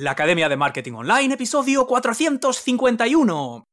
La Academia de Marketing Online, episodio 451.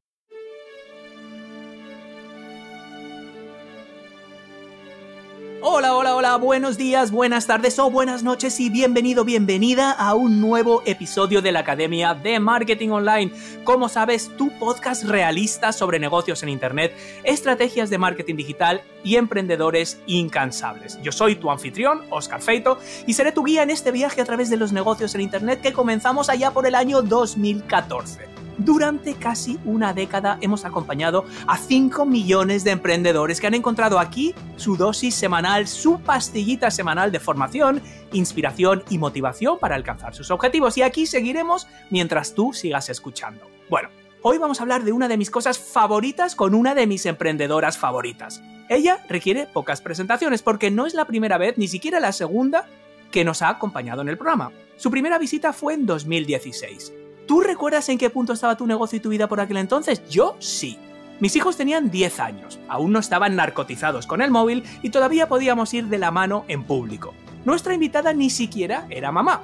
Hola, hola, hola, buenos días, buenas tardes o buenas noches y bienvenido, bienvenida a un nuevo episodio de la Academia de Marketing Online. Como sabes, tu podcast realista sobre negocios en Internet, estrategias de marketing digital y emprendedores incansables. Yo soy tu anfitrión, Oscar Feito, y seré tu guía en este viaje a través de los negocios en Internet que comenzamos allá por el año 2014. Durante casi una década hemos acompañado a 5 millones de emprendedores que han encontrado aquí su dosis semanal, su pastillita semanal de formación, inspiración y motivación para alcanzar sus objetivos. Y aquí seguiremos mientras tú sigas escuchando. Bueno, hoy vamos a hablar de una de mis cosas favoritas con una de mis emprendedoras favoritas. Ella requiere pocas presentaciones porque no es la primera vez, ni siquiera la segunda, que nos ha acompañado en el programa. Su primera visita fue en 2016. ¿Tú recuerdas en qué punto estaba tu negocio y tu vida por aquel entonces? Yo sí. Mis hijos tenían 10 años, aún no estaban narcotizados con el móvil y todavía podíamos ir de la mano en público. Nuestra invitada ni siquiera era mamá.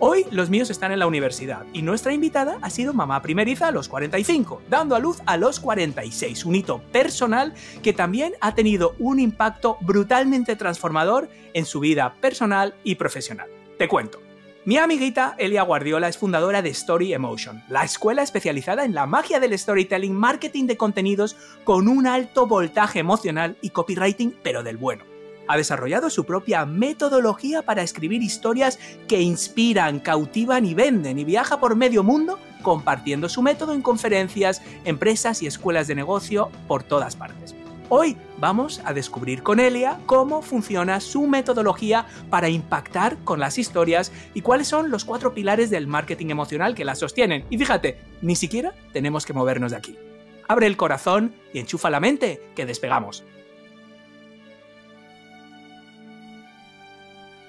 Hoy los míos están en la universidad y nuestra invitada ha sido mamá primeriza a los 45, dando a luz a los 46, un hito personal que también ha tenido un impacto brutalmente transformador en su vida personal y profesional. Te cuento. Mi amiguita Elia Guardiola es fundadora de Story Emotion, la escuela especializada en la magia del storytelling, marketing de contenidos con un alto voltaje emocional y copywriting, pero del bueno. Ha desarrollado su propia metodología para escribir historias que inspiran, cautivan y venden y viaja por medio mundo compartiendo su método en conferencias, empresas y escuelas de negocio por todas partes. Hoy vamos a descubrir con Elia cómo funciona su metodología para impactar con las historias y cuáles son los cuatro pilares del marketing emocional que la sostienen. Y fíjate, ni siquiera tenemos que movernos de aquí. Abre el corazón y enchufa la mente, que despegamos.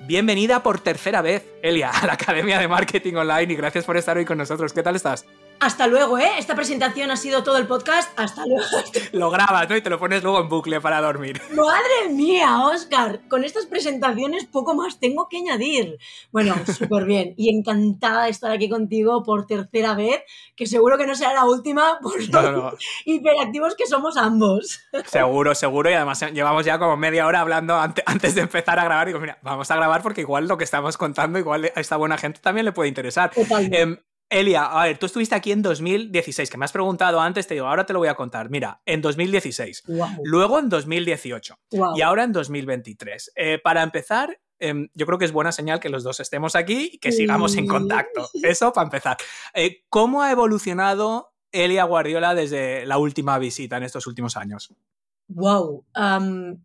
Bienvenida por tercera vez, Elia, a la Academia de Marketing Online y gracias por estar hoy con nosotros. ¿Qué tal estás? Hasta luego, ¿eh? Esta presentación ha sido todo el podcast. Hasta luego. Lo grabas, ¿no? Y te lo pones luego en bucle para dormir. Madre mía, Oscar. Con estas presentaciones poco más tengo que añadir. Bueno, súper bien. Y encantada de estar aquí contigo por tercera vez, que seguro que no será la última por lo hiperactivos que somos ambos. Seguro, seguro. Y además llevamos ya como media hora hablando antes de empezar a grabar. Y digo, mira, vamos a grabar porque igual lo que estamos contando, igual a esta buena gente también le puede interesar. Totalmente. Elia, a ver, tú estuviste aquí en 2016, que me has preguntado antes, te digo, ahora te lo voy a contar. Mira, en 2016, luego en 2018 y ahora en 2023. Eh, para empezar, em, yo creo que es buena señal que los dos estemos aquí y que sigamos en contacto. Eso para empezar. Eh, ¿Cómo ha evolucionado Elia Guardiola desde la última visita en estos últimos años? Wow,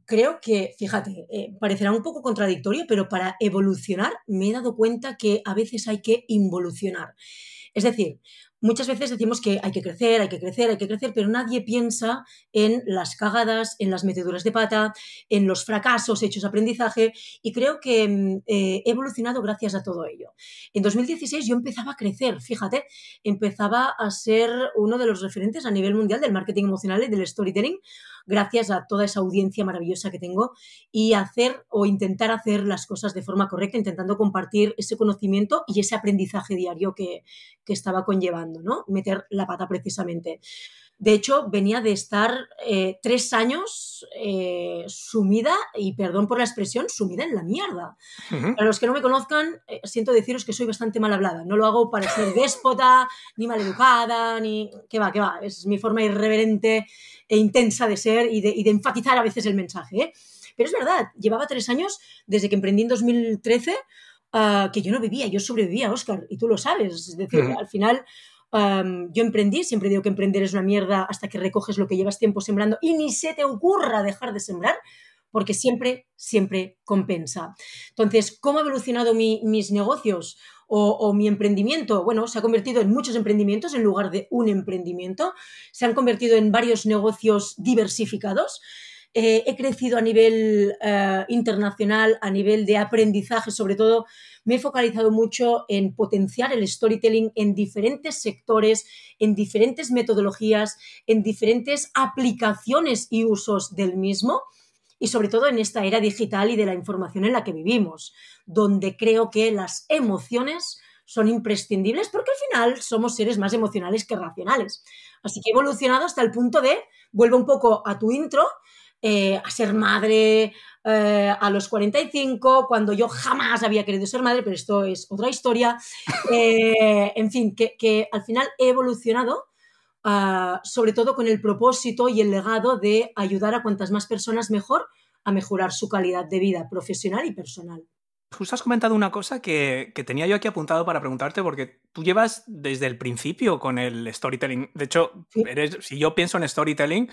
creo que, fíjate, eh, parecerá un poco contradictorio, pero para evolucionar me he dado cuenta que a veces hay que involucionar. Es decir, muchas veces decimos que hay que crecer, hay que crecer, hay que crecer, pero nadie piensa en las cagadas, en las meteduras de pata, en los fracasos hechos aprendizaje y creo que mm, eh, he evolucionado gracias a todo ello. En 2016 yo empezaba a crecer, fíjate, empezaba a ser uno de los referentes a nivel mundial del marketing emocional y del storytelling gracias a toda esa audiencia maravillosa que tengo y hacer o intentar hacer las cosas de forma correcta, intentando compartir ese conocimiento y ese aprendizaje diario que, que estaba conllevando, ¿no? Meter la pata precisamente. De hecho, venía de estar eh, tres años eh, sumida, y perdón por la expresión, sumida en la mierda. Para los que no me conozcan, eh, siento deciros que soy bastante mal hablada. No lo hago para ser déspota, ni maleducada, ni... ¿Qué va, qué va? Es mi forma irreverente e intensa de ser y de, enfatizar a veces el mensaje. Pero es verdad, llevaba tres años desde que emprendí en 2013 ah, que yo no vivía, yo sobrevivía, Oscar, y tú lo sabes. Es decir, al final yo emprendí, siempre digo que emprender es una mierda hasta que recoges lo que llevas tiempo sembrando y ni se te ocurra dejar de sembrar, porque siempre, siempre compensa. Entonces, ¿cómo ha evolucionado mis negocios o, mi emprendimiento? Bueno, se ha convertido en muchos emprendimientos en lugar de un emprendimiento, se han convertido en varios negocios diversificados. Eh, he crecido a nivel eh, internacional, a nivel de aprendizaje, sobre todo me he focalizado mucho en potenciar el storytelling en diferentes sectores, en diferentes metodologías, en diferentes aplicaciones y usos del mismo y sobre todo en esta era digital y de la información en la que vivimos, donde creo que las emociones son imprescindibles porque al final somos seres más emocionales que racionales. Así que he evolucionado hasta el punto de, vuelvo un poco a tu intro, eh, a ser madre eh, a los 45, cuando yo jamás había querido ser madre, pero esto es otra historia. Eh, en fin, que, al final he evolucionado, ah, sobre todo con el propósito y el legado de ayudar a cuantas más personas mejor a mejorar su calidad de vida profesional y personal. Justo has comentado una cosa que, tenía yo aquí apuntado para preguntarte, porque tú llevas desde el principio con el storytelling. De hecho, si yo pienso en storytelling,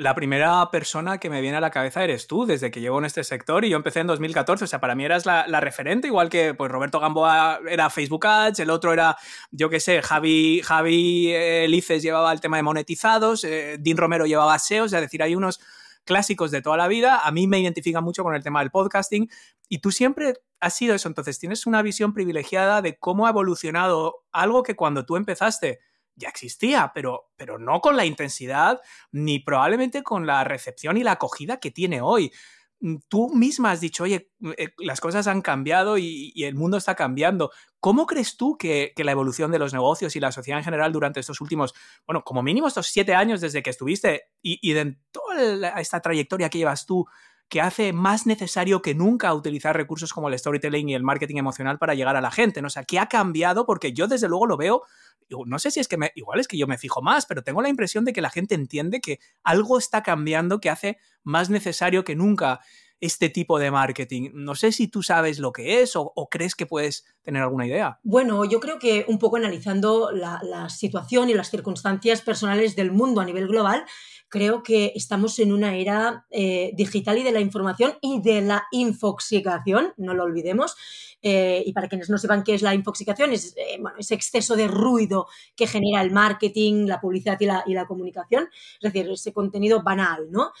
la primera persona que me viene a la cabeza eres tú, desde que llevo en este sector y yo empecé en 2014. O sea, para mí eras la, referente, igual que pues, Roberto Gamboa era Facebook Ads, el otro era, yo qué sé, Javi, Javi eh, Lices llevaba el tema de monetizados, eh, Dean Romero llevaba SEO, es decir, hay unos clásicos de toda la vida. A mí me identifica mucho con el tema del podcasting y tú siempre has sido eso. Entonces, tienes una visión privilegiada de cómo ha evolucionado algo que cuando tú empezaste ya existía, pero, pero no con la intensidad ni probablemente con la recepción y la acogida que tiene hoy. Mm, tú misma has dicho, oye, eh, las cosas han cambiado y, el mundo está cambiando. ¿Cómo crees tú que, la evolución de los negocios y la sociedad en general durante estos últimos, bueno, como mínimo estos siete años desde que estuviste y, y toda esta trayectoria que llevas tú, que hace más necesario que nunca utilizar recursos como el storytelling y el marketing emocional para llegar a la gente? ¿no? O ¿qué ha cambiado? Porque yo desde luego lo veo no sé si es que me, igual es que yo me fijo más, pero tengo la impresión de que la gente entiende que algo está cambiando que hace más necesario que nunca este tipo de marketing. No sé si tú sabes lo que es o, crees que puedes tener alguna idea. Bueno, yo creo que un poco analizando la, situación y las circunstancias personales del mundo a nivel global, creo que estamos en una era eh, digital y de la información y de la infoxicación, no lo olvidemos. Eh, y para quienes no sepan qué es la infoxicación, es eh, bueno, ese exceso de ruido que genera el marketing, la publicidad y la, y la comunicación, es decir, ese contenido banal, ¿no?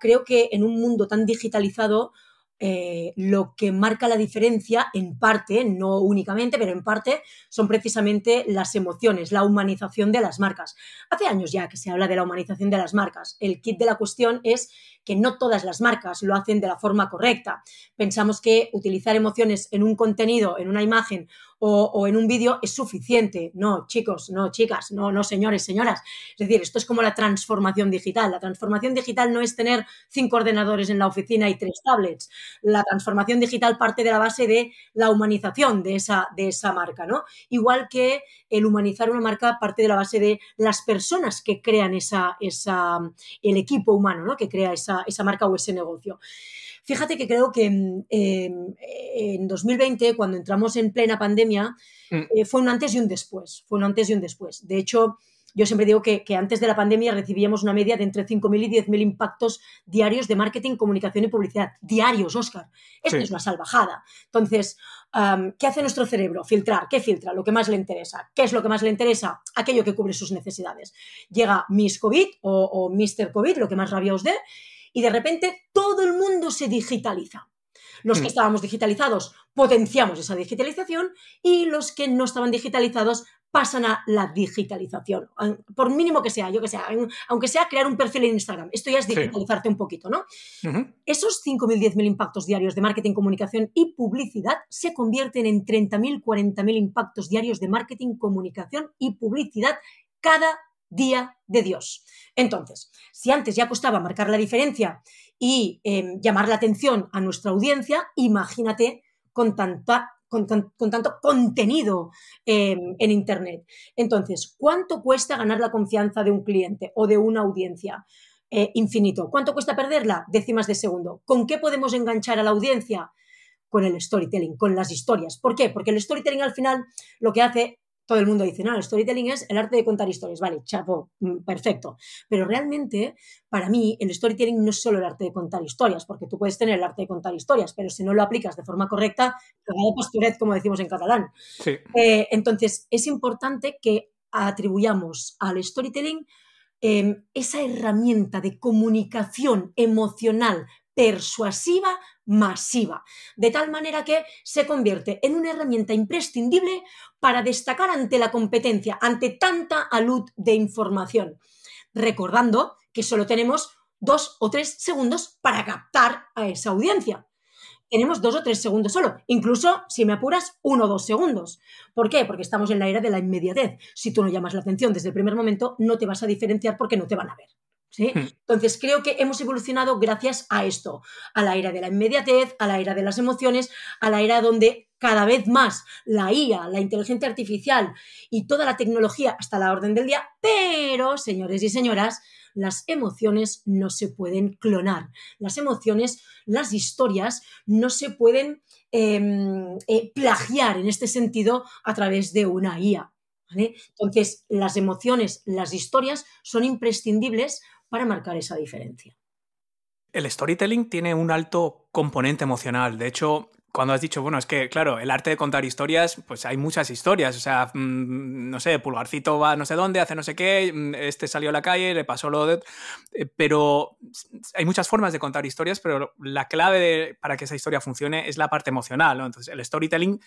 Creo que en un mundo tan digitalizado, eh, lo que marca la diferencia, en parte, no únicamente, pero en parte, son precisamente las emociones, la humanización de las marcas. Hace años ya que se habla de la humanización de las marcas. El kit de la cuestión es que no todas las marcas lo hacen de la forma correcta. Pensamos que utilizar emociones en un contenido, en una imagen o, en un vídeo es suficiente. No, chicos, no, chicas, no, no, señores, señoras. Es decir, esto es como la transformación digital. La transformación digital no es tener cinco ordenadores en la oficina y tres tablets. La transformación digital parte de la base de la humanización de esa, de esa marca, ¿no? Igual que el humanizar una marca parte de la base de las personas que crean esa, esa, el equipo humano, ¿no? Que crea esa, esa marca o ese negocio. Fíjate que creo que mm, em, en 2020, cuando entramos en plena pandemia, mm. eh, fue un antes y un después. Fue un antes y un después. De hecho, yo siempre digo que, antes de la pandemia recibíamos una media de entre 5.000 y 10.000 impactos diarios de marketing, comunicación y publicidad. Diarios, Oscar. Esto es una salvajada. Entonces, ¿qué hace nuestro cerebro? Filtrar. ¿Qué filtra? Lo que más le interesa. ¿Qué es lo que más le interesa? Aquello que cubre sus necesidades. Llega Miss COVID o, o Mr. COVID, lo que más rabia os dé, y de repente todo el mundo se digitaliza. Los que hmm. estábamos digitalizados potenciamos esa digitalización y los que no estaban digitalizados pasan a la digitalización, por mínimo que sea, yo que sea, aunque sea crear un perfil en Instagram. Esto ya es digitalizarte un poquito, ¿no? Esos 5.000, 10.000 impactos diarios de marketing, comunicación y publicidad se convierten en 30.000, 40.000 impactos diarios de marketing, comunicación y publicidad cada día de Dios. Entonces, si antes ya costaba marcar la diferencia y em, llamar la atención a nuestra audiencia, imagínate con, tanto contenido em, en Internet. Entonces, ¿cuánto cuesta ganar la confianza de un cliente o de una audiencia? Eh, infinito. ¿Cuánto cuesta perderla? Décimas de segundo. ¿Con qué podemos enganchar a la audiencia? Con el storytelling, con las historias. ¿Por qué? Porque el storytelling al final lo que hace todo el mundo dice, no, el storytelling es el arte de contar historias. Vale, chapo, mm, perfecto. Pero realmente, para mí, el storytelling no es solo el arte de contar historias, porque tú puedes tener el arte de contar historias, pero si no lo aplicas de forma correcta, cagado pasturet, como decimos en catalán. Eh, entonces, es importante que atribuyamos al storytelling em, esa herramienta de comunicación emocional persuasiva masiva, de tal manera que se convierte en una herramienta imprescindible para destacar ante la competencia, ante tanta alud de información, recordando que solo tenemos dos o tres segundos para captar a esa audiencia. tenemos dos o tres segundos solo. Incluso, si me apuras, uno o dos segundos. ¿Por qué? Porque estamos en la era de la inmediatez. Si tú no llamas la atención desde el primer momento, no te vas a diferenciar porque no te van a ver. ¿Sí? Hmm. Entonces creo que hemos evolucionado gracias a esto, a la era de la inmediatez, a la era de las emociones, a la era donde cada vez más la IA, la inteligencia artificial y toda la tecnología está a la orden del día, pero, señores y señoras, las emociones no se pueden clonar. Las emociones, las historias, no se pueden em, eh, plagiar en este sentido a través de una IA. Entonces, las emociones, las historias son imprescindibles para marcar esa diferencia. El storytelling tiene un alto componente emocional. De hecho, cuando has dicho, bueno, es que, claro, el arte de contar historias, pues hay muchas historias. O sea, mm, no sé, Pulgarcito va no sé dónde, hace no sé qué, mm, este salió a la calle, le pasó lo de. Eh, pero hay muchas formas de contar historias, pero la clave para que esa historia funcione es la parte emocional. Entonces, el storytelling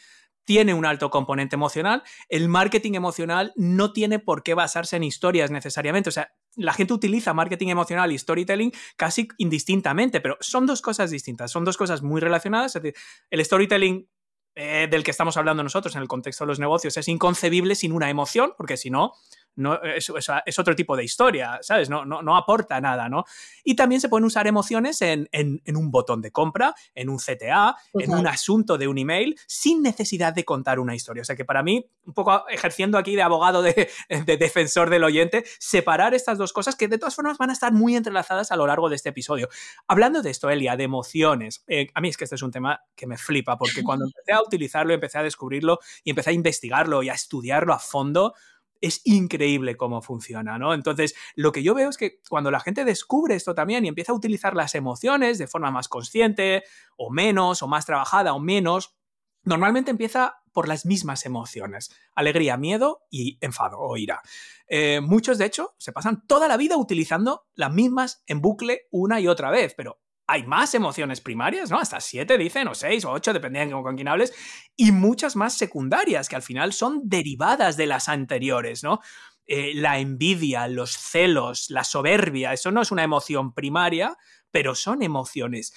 tiene un alto componente emocional. El marketing emocional no tiene por qué basarse en historias necesariamente. O sea, la gente utiliza marketing emocional y storytelling casi indistintamente, pero son dos cosas distintas, son dos cosas muy relacionadas. Es decir, el storytelling eh, del que estamos hablando nosotros en el contexto de los negocios es inconcebible sin una emoción, porque si no, no, es, es, otro tipo de historia, ¿sabes? No, no, no, aporta nada, ¿no? Y también se pueden usar emociones en, en, un botón de compra, en un CTA, en un asunto de un email, sin necesidad de contar una historia. O sea que para mí, un poco ejerciendo aquí de abogado de, de defensor del oyente, separar estas dos cosas que de todas formas van a estar muy entrelazadas a lo largo de este episodio. Hablando de esto, Elia, de emociones, eh, a mí es que este es un tema que me flipa, porque cuando empecé a utilizarlo, empecé a descubrirlo y empecé a investigarlo y a estudiarlo a fondo, es increíble cómo funciona, ¿no? Entonces, lo que yo veo es que cuando la gente descubre esto también y empieza a utilizar las emociones de forma más consciente o menos, o más trabajada o menos, normalmente empieza por las mismas emociones, alegría, miedo y enfado o ira. Eh, muchos, de hecho, se pasan toda la vida utilizando las mismas en bucle una y otra vez, pero hay más emociones primarias, ¿no? Hasta siete dicen, o seis o ocho, dependiendo con quién hables, y muchas más secundarias, que al final son derivadas de las anteriores, ¿no? Eh, la envidia, los celos, la soberbia, eso no es una emoción primaria, pero son emociones.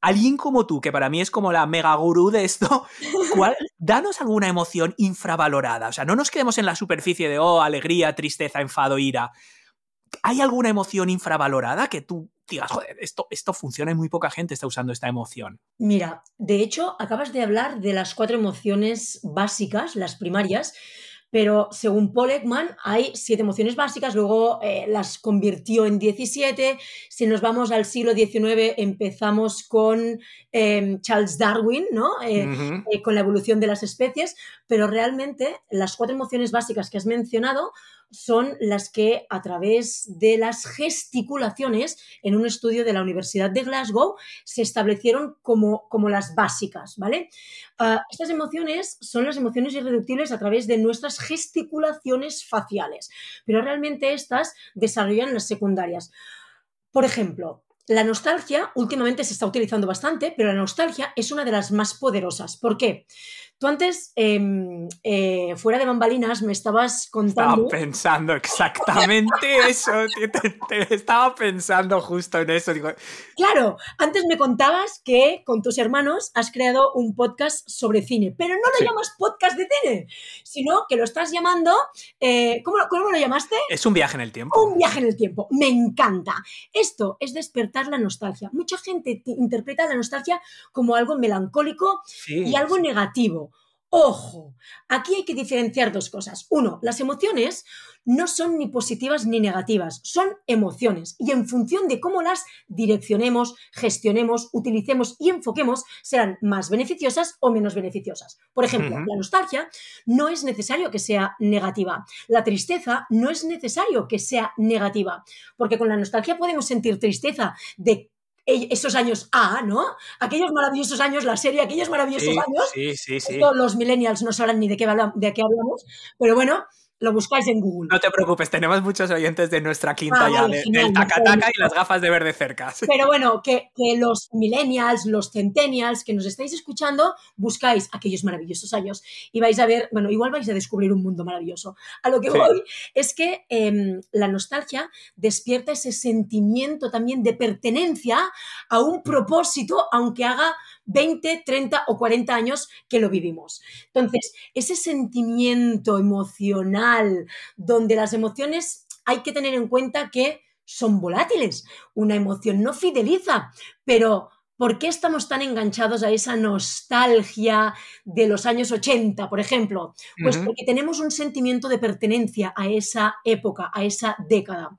Alguien como tú, que para mí es como la mega gurú de esto, danos alguna emoción infravalorada. O sea, no nos quedemos en la superficie de, oh, alegría, tristeza, enfado, ira. ¿Hay alguna emoción infravalorada que tú digas, joder, esto, esto funciona y muy poca gente está usando esta emoción? Mira, de hecho, acabas de hablar de las cuatro emociones básicas, las primarias, pero según Paul Ekman hay siete emociones básicas, luego eh, las convirtió en 17. Si nos vamos al siglo XIX, empezamos con em, Charles Darwin, ¿no? Eh, eh, con la evolución de las especies, pero realmente las cuatro emociones básicas que has mencionado son las que a través de las gesticulaciones en un estudio de la Universidad de Glasgow se establecieron como, como las básicas, ¿vale? Ah, estas emociones son las emociones irreductibles a través de nuestras gesticulaciones faciales, pero realmente estas desarrollan las secundarias. Por ejemplo, la nostalgia últimamente se está utilizando bastante, pero la nostalgia es una de las más poderosas. ¿Por qué? Tú antes, em, eh, fuera de bambalinas, me estabas contando. Estaba pensando exactamente eso. Te, estaba pensando justo en eso. Digo... Claro, antes me contabas que con tus hermanos has creado un podcast sobre cine, pero no lo llamas podcast de cine, sino que lo estás llamando. Eh, ¿cómo, ¿Cómo lo llamaste? Es un viaje en el tiempo. Un viaje en el tiempo. Me encanta. Esto es despertar la nostalgia. Mucha gente interpreta la nostalgia como algo melancólico y algo negativo. Ojo, aquí hay que diferenciar dos cosas. Uno, las emociones no son ni positivas ni negativas, son emociones y en función de cómo las direccionemos, gestionemos, utilicemos y enfoquemos, serán más beneficiosas o menos beneficiosas. Por ejemplo, la nostalgia no es necesario que sea negativa. La tristeza no es necesario que sea negativa, porque con la nostalgia podemos sentir tristeza de esos años A, ¿no? Aquellos maravillosos años, la serie, aquellos maravillosos años. Sí, sí, sí. los millennials no sabrán ni de qué, de qué hablamos, pero bueno, lo buscáis en Google. No te preocupes, tenemos muchos oyentes de nuestra quinta ah, ya, del tacataca y las gafas de verde cerca. Pero bueno, que, los millennials, los centennials que nos estáis escuchando, buscáis aquellos maravillosos años y vais a ver, bueno, igual vais a descubrir un mundo maravilloso. A lo que voy es que em, la nostalgia despierta ese sentimiento también de pertenencia a un propósito, aunque haga 20, 30 o 40 años que lo vivimos. Entonces, ese sentimiento emocional, donde las emociones hay que tener en cuenta que son volátiles. Una emoción no fideliza, pero ¿Por qué estamos tan enganchados a esa nostalgia de los años 80, por ejemplo? Pues porque tenemos un sentimiento de pertenencia a esa época, a esa década.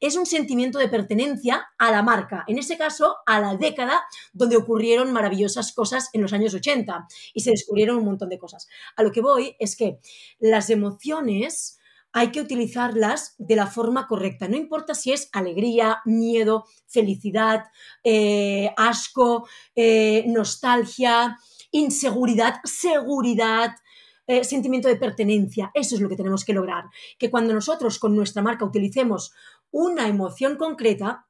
Es un sentimiento de pertenencia a la marca, en ese caso a la década donde ocurrieron maravillosas cosas en los años 80 y se descubrieron un montón de cosas. A lo que voy es que las emociones hay que utilizarlas de la forma correcta. No importa si es alegría, miedo, felicidad, eh, asco, eh, nostalgia, inseguridad, seguridad. Eh, sentimiento de pertenencia. Eso es lo que tenemos que lograr. Que cuando nosotros con nuestra marca utilicemos una emoción concreta,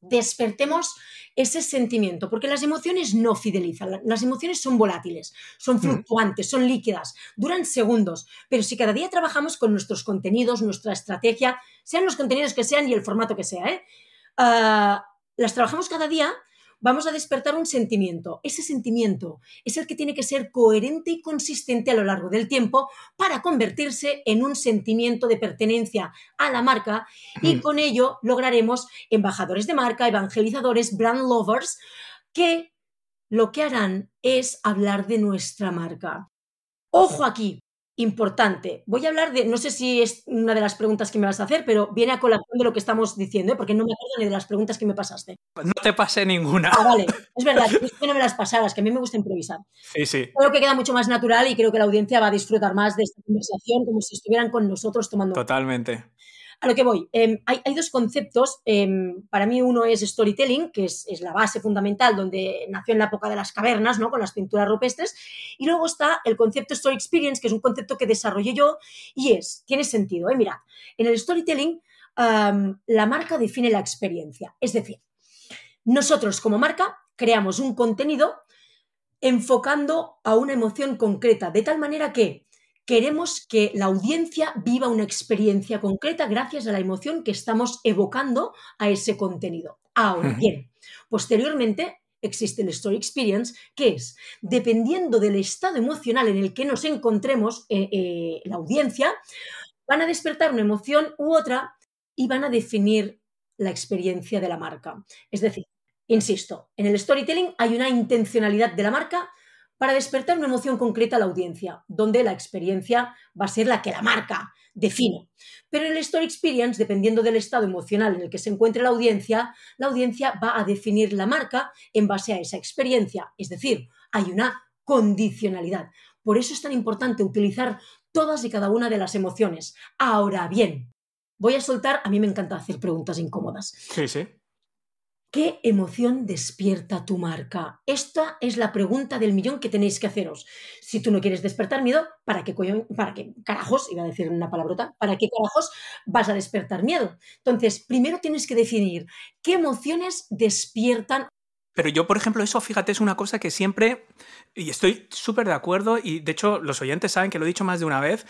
despertemos ese sentimiento, porque las emociones no fidelizan, las emociones son volátiles, son mm. fluctuantes, son líquidas, duran segundos, pero si cada día trabajamos con nuestros contenidos, nuestra estrategia, sean los contenidos que sean y el formato que sea, ¿eh? ah, las trabajamos cada día, vamos a despertar un sentimiento. Ese sentimiento es el que tiene que ser coherente y consistente a lo largo del tiempo para convertirse en un sentimiento de pertenencia a la marca y hmm. con ello lograremos embajadores de marca, evangelizadores, brand lovers, que lo que harán es hablar de nuestra marca. Ojo aquí, importante. Voy a hablar de, no sé si es una de las preguntas que me vas a hacer, pero viene a colación de lo que estamos diciendo, ¿eh? porque no me acuerdo ni de las preguntas que me pasaste. No te pasé ninguna. Ah, vale, es verdad, es que no me las pasaras, que a mí me gusta improvisar. Sí, sí. Creo que queda mucho más natural y creo que la audiencia va a disfrutar más de esta conversación como si estuvieran con nosotros tomando. Totalmente. A lo que voy, em, hay, dos conceptos. Em, para mí uno es storytelling, que es, la base fundamental donde nació en la época de las cavernas, ¿no? con las pinturas rupestres. Y luego está el concepto story experience, que es un concepto que desarrollé yo y es, tiene sentido. ¿eh? Mirad, en el storytelling la marca define la experiencia. Es decir, nosotros como marca creamos un contenido enfocando a una emoción concreta, de tal manera que queremos que la audiencia viva una experiencia concreta gracias a la emoción que estamos evocando a ese contenido. Ahora bien, posteriormente existe el Story Experience, que es, dependiendo del estado emocional en el que nos encontremos, eh, eh, la audiencia, van a despertar una emoción u otra y van a definir la experiencia de la marca. Es decir, insisto, en el storytelling hay una intencionalidad de la marca para despertar una emoción concreta a la audiencia, donde la experiencia va a ser la que la marca define. Pero en el Story Experience, dependiendo del estado emocional en el que se encuentre la audiencia, la audiencia va a definir la marca en base a esa experiencia. Es decir, hay una condicionalidad. Por eso es tan importante utilizar todas y cada una de las emociones. Ahora bien, voy a soltar, a mí me encanta hacer preguntas incómodas. Sí, sí. ¿Qué emoción despierta tu marca? Esta es la pregunta del millón que tenéis que haceros. Si tú no quieres despertar miedo, ¿para qué, para qué carajos, iba a decir una palabrota, ¿para qué carajos vas a despertar miedo? Entonces, primero tienes que definir qué emociones despiertan pero yo, por ejemplo, eso, fíjate, es una cosa que siempre, y estoy súper de acuerdo, y de hecho los oyentes saben que lo he dicho más de una vez,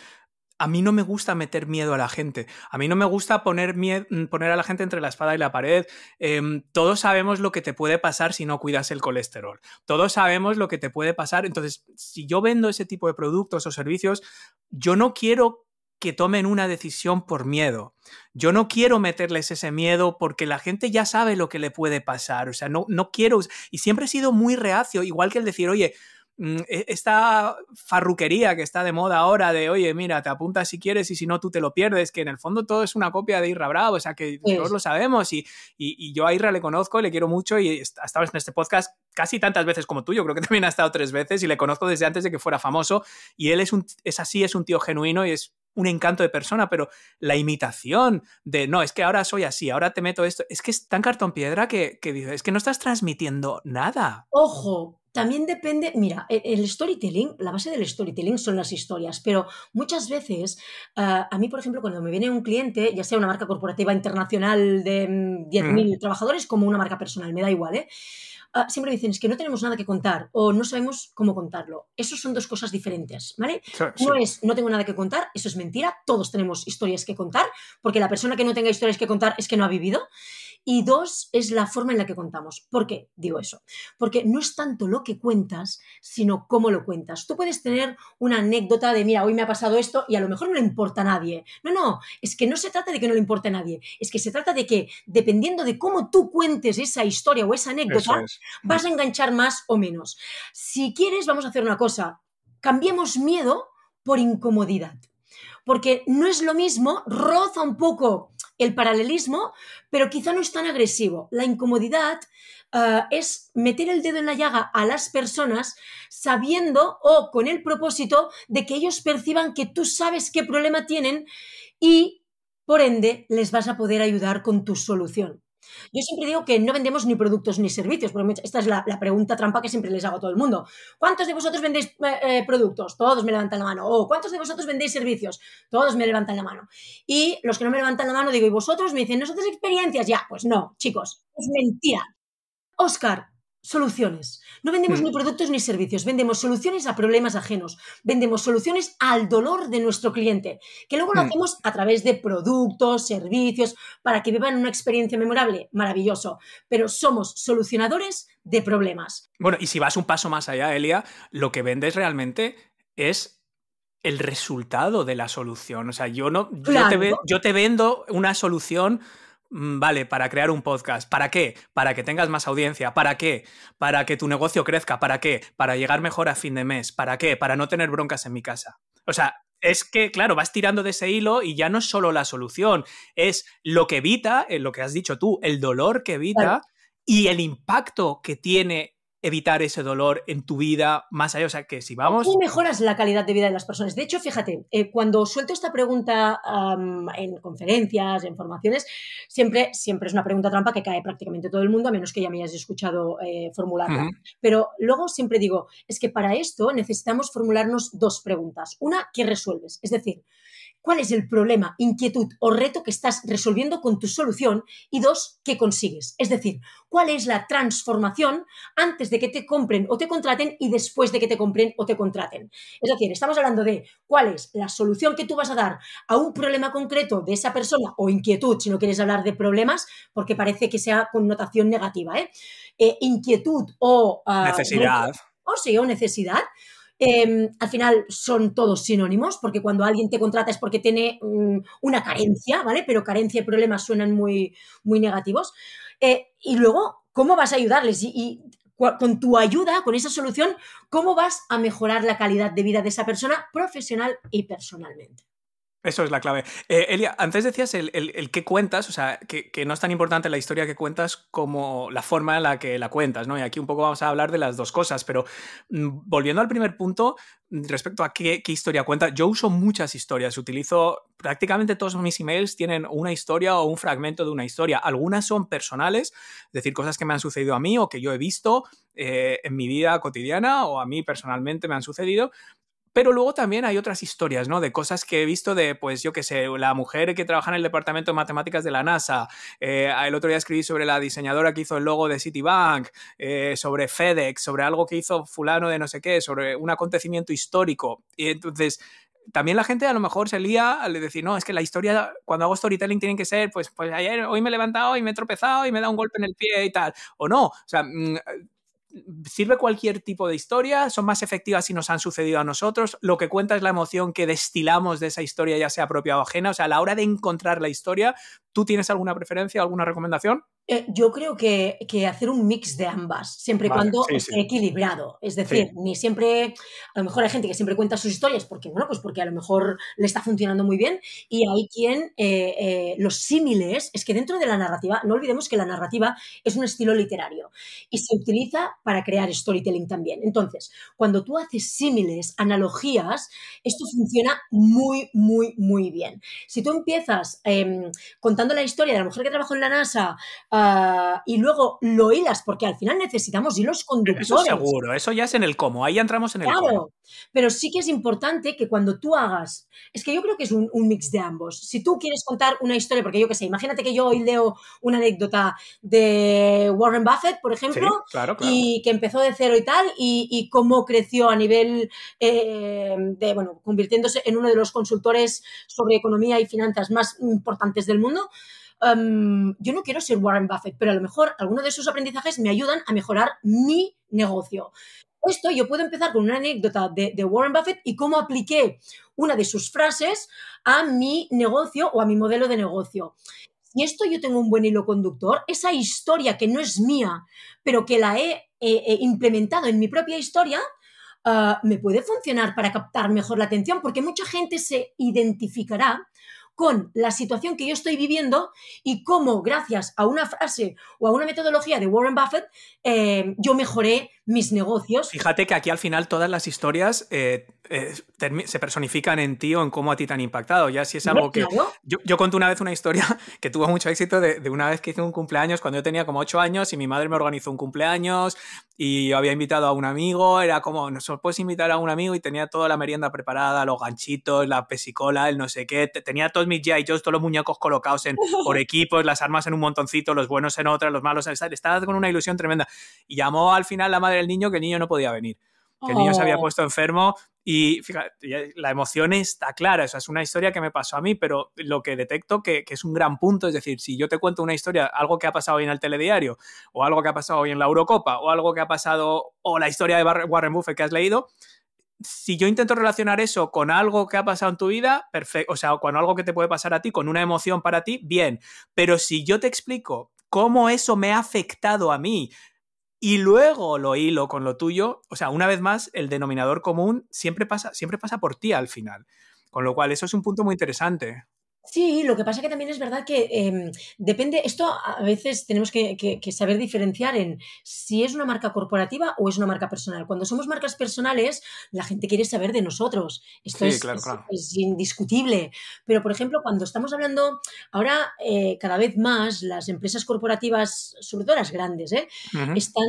a mí no me gusta meter miedo a la gente. A mí no me gusta poner, mm, poner a la gente entre la espada y la pared. Em, todos sabemos lo que te puede pasar si no cuidas el colesterol. Todos sabemos lo que te puede pasar. Entonces, si yo vendo ese tipo de productos o servicios, yo no quiero que tomen una decisión por miedo. Yo no quiero meterles ese miedo porque la gente ya sabe lo que le puede pasar. O sea, no, no quiero. Y siempre he sido muy reacio, igual que el decir, oye, esta farruquería que está de moda ahora de, oye, mira, te apuntas si quieres y si no tú te lo pierdes, que en el fondo todo es una copia de Irra Bravo, o sea que todos lo sabemos y, y, yo a Irra le conozco, le quiero mucho y ha estado en este podcast casi tantas veces como tú, yo creo que también ha estado tres veces y le conozco desde antes de que fuera famoso y él es, un, es así, es un tío genuino y es un encanto de persona, pero la imitación de, no, es que ahora soy así, ahora te meto esto, es que es tan cartón piedra que, que es que no estás transmitiendo nada. Ojo, también depende, mira, e, el storytelling, la base del storytelling son las historias, pero muchas veces, ah, a mí, por ejemplo, cuando me viene un cliente, ya sea una marca corporativa internacional de 10.000 mm, trabajadores como una marca personal, me da igual, ¿eh? Ah, siempre dicen es que no tenemos nada que contar o no sabemos cómo contarlo. Eso son dos cosas diferentes, ¿vale? No es no tengo nada que contar, eso es mentira, todos tenemos historias que contar, porque la persona que no tenga historias que contar es que no ha vivido. Y dos, es la forma en la que contamos. ¿Por qué digo eso? Porque no es tanto lo que cuentas, sino cómo lo cuentas. Tú puedes tener una anécdota de, mira, hoy me ha pasado esto y a lo mejor no le importa a nadie. No, no, es que no se trata de que no le importe a nadie, es que se trata de que dependiendo de cómo tú cuentes esa historia o esa anécdota, vas a enganchar más o menos. Si quieres, vamos a hacer una cosa, cambiemos miedo por incomodidad. Porque no es lo mismo, roza un poco el paralelismo, pero quizá no es tan agresivo. La incomodidad eh, es meter el dedo en la llaga a las personas sabiendo o con el propósito de que ellos perciban que tú sabes qué problema tienen y por ende les vas a poder ayudar con tu solución. Yo siempre digo que no vendemos ni productos ni servicios, porque esta es la, pregunta trampa que siempre les hago a todo el mundo. ¿Cuántos de vosotros vendéis eh, eh, productos? Todos me levantan la mano. ¿O cuántos de vosotros vendéis servicios? Todos me levantan la mano. Y los que no me levantan la mano digo, ¿y vosotros? Me dicen, ¿nosotros experiencias? Ya, pues no, chicos, es mentira. Oscar, soluciones. No vendemos mm. ni productos ni servicios, vendemos soluciones a problemas ajenos, vendemos soluciones al dolor de nuestro cliente, que luego lo mm. hacemos a través de productos, servicios, para que vivan una experiencia memorable, maravilloso, pero somos solucionadores de problemas. Bueno, y si vas un paso más allá, Elia, lo que vendes realmente es el resultado de la solución. O sea, yo no, yo te vendo una solución vale, para crear un podcast. ¿Para qué? Para que tengas más audiencia. ¿Para qué? Para que tu negocio crezca. ¿Para qué? Para llegar mejor a fin de mes. ¿Para qué? Para no tener broncas en mi casa. O sea, es que, claro, vas tirando de ese hilo y ya no es solo la solución, es lo que evita, eh, lo que has dicho tú, el dolor que evita y el impacto que tiene evitar ese dolor en tu vida más allá. O sea, que si vamos... Tú mejoras la calidad de vida de las personas. De hecho, fíjate, eh, cuando suelto esta pregunta en conferencias, en formaciones, siempre, siempre es una pregunta trampa que cae prácticamente todo el mundo, a menos que ya me hayas escuchado eh, formularla. Pero luego siempre digo, es que para esto necesitamos formularnos dos preguntas. Una, ¿qué resuelves? Es decir, cuál es el problema, inquietud o reto que estás resolviendo con tu solución y dos, qué consigues. Es decir, cuál es la transformación antes de que te compren o te contraten y después de que te compren o te contraten. Es decir, estamos hablando de cuál es la solución que tú vas a dar a un problema concreto de esa persona o inquietud, si no quieres hablar de problemas, porque parece que sea connotación negativa. ¿eh? eh inquietud o... Ah, necesidad. O sí, o necesidad Em, al final son todos sinónimos, porque cuando alguien te contrata es porque tiene mm, una carencia, ¿vale? Pero carencia y problemas suenan muy, muy negativos. Eh, y luego, ¿cómo vas a ayudarles? y, con tu ayuda, con esa solución, ¿cómo vas a mejorar la calidad de vida de esa persona profesional y personalmente? Eso es la clave. Eh, Elia, antes decías el, el, qué cuentas, o sea, que, no es tan importante la historia que cuentas como la forma en la que la cuentas, ¿no? Y aquí un poco vamos a hablar de las dos cosas, pero mm, volviendo al primer punto, mm, respecto a qué, historia cuenta, yo uso muchas historias, utilizo prácticamente todos mis emails tienen una historia o un fragmento de una historia. Algunas son personales, es decir, cosas que me han sucedido a mí o que yo he visto eh, en mi vida cotidiana o a mí personalmente me han sucedido, pero luego también hay otras historias, ¿no? De cosas que he visto de, pues yo qué sé, la mujer que trabaja en el departamento de matemáticas de la NASA. Eh, el otro día escribí sobre la diseñadora que hizo el logo de Citibank, eh, sobre FedEx, sobre algo que hizo fulano de no sé qué, sobre un acontecimiento histórico. Y entonces, también la gente a lo mejor se lía al decir, no, es que la historia, cuando hago storytelling, tienen que ser, pues, pues ayer, hoy me he levantado y me he tropezado y me da un golpe en el pie y tal. O no, o sea, mm, sirve cualquier tipo de historia, son más efectivas si nos han sucedido a nosotros, lo que cuenta es la emoción que destilamos de esa historia, ya sea propia o ajena, o sea, a la hora de encontrar la historia, ¿tú tienes alguna preferencia, alguna recomendación? Eh, yo creo que, que, hacer un mix de ambas, siempre y cuando esté equilibrado. Es decir, ni siempre, a lo mejor hay gente que siempre cuenta sus historias porque, bueno, pues porque a lo mejor le está funcionando muy bien y hay quien eh, eh, los símiles, es que dentro de la narrativa, no olvidemos que la narrativa es un estilo literario y se utiliza para crear storytelling también. Entonces, cuando tú haces símiles, analogías, esto funciona muy, muy, muy bien. Si tú empiezas em, contando la historia de la mujer que trabajó en la NASA, Ah, y luego lo hilas, porque al final necesitamos hilos conductores. Eso seguro, eso ya es en el cómo, ahí ya entramos en el claro, pero sí que es importante que cuando tú hagas, es que yo creo que es un, mix de ambos. Si tú quieres contar una historia, porque yo qué sé, imagínate que yo hoy leo una anécdota de Warren Buffett, por ejemplo, y que empezó de cero y tal, y, cómo creció a nivel eh, de, bueno, convirtiéndose en uno de los consultores sobre economía y finanzas más importantes del mundo em, yo no quiero ser Warren Buffett, pero a lo mejor algunos de esos aprendizajes me ayudan a mejorar mi negocio. Esto yo puedo empezar con una anécdota de, Warren Buffett y cómo apliqué una de sus frases a mi negocio o a mi modelo de negocio si esto yo tengo un buen hilo conductor, esa historia que no es mía, pero que la he, implementado en mi propia historia, ah, me puede funcionar para captar mejor la atención, porque mucha gente se identificará con la situación que yo estoy viviendo y cómo, gracias a una frase o a una metodología de Warren Buffett, eh, yo mejoré mis negocios. Fíjate que aquí al final todas las historias eh, eh, se personifican en ti o en cómo a ti te han impactado. Ya si es algo que... Yo, yo, conté una vez una historia que tuvo mucho éxito de, una vez que hice un cumpleaños cuando yo tenía como ocho años y mi madre me organizó un cumpleaños y yo había invitado a un amigo, era como, nos puedes invitar a un amigo y tenía toda la merienda preparada, los ganchitos, la pesicola, el no sé qué, tenía todos mis y todos los muñecos colocados en, por equipos, las armas en un montoncito, los buenos en otra, los malos en esta. Estaba con una ilusión tremenda. Y llamó al final la madre del niño que el niño no podía venir que el niño se había oh. puesto enfermo y fíjate, la emoción está clara, eso es una historia que me pasó a mí, pero lo que detecto que, que, es un gran punto, es decir, si yo te cuento una historia, algo que ha pasado hoy en el telediario, o algo que ha pasado hoy en la Eurocopa, o algo que ha pasado, o la historia de Warren Buffett que has leído, si yo intento relacionar eso con algo que ha pasado en tu vida, perfecto, o sea, con algo que te puede pasar a ti, con una emoción para ti, bien, pero si yo te explico cómo eso me ha afectado a mí, y luego lo hilo con lo tuyo, o sea, una vez más, el denominador común siempre pasa, siempre pasa por ti al final. Con lo cual, eso es un punto muy interesante. Sí, lo que pasa que también es verdad que em, depende, esto a veces tenemos que, saber diferenciar en si es una marca corporativa o es una marca personal. Cuando somos marcas personales, la gente quiere saber de nosotros. Esto es, indiscutible. Pero, por ejemplo, cuando estamos hablando, ahora eh, cada vez más las empresas corporativas, sobre todo las grandes, ¿eh? están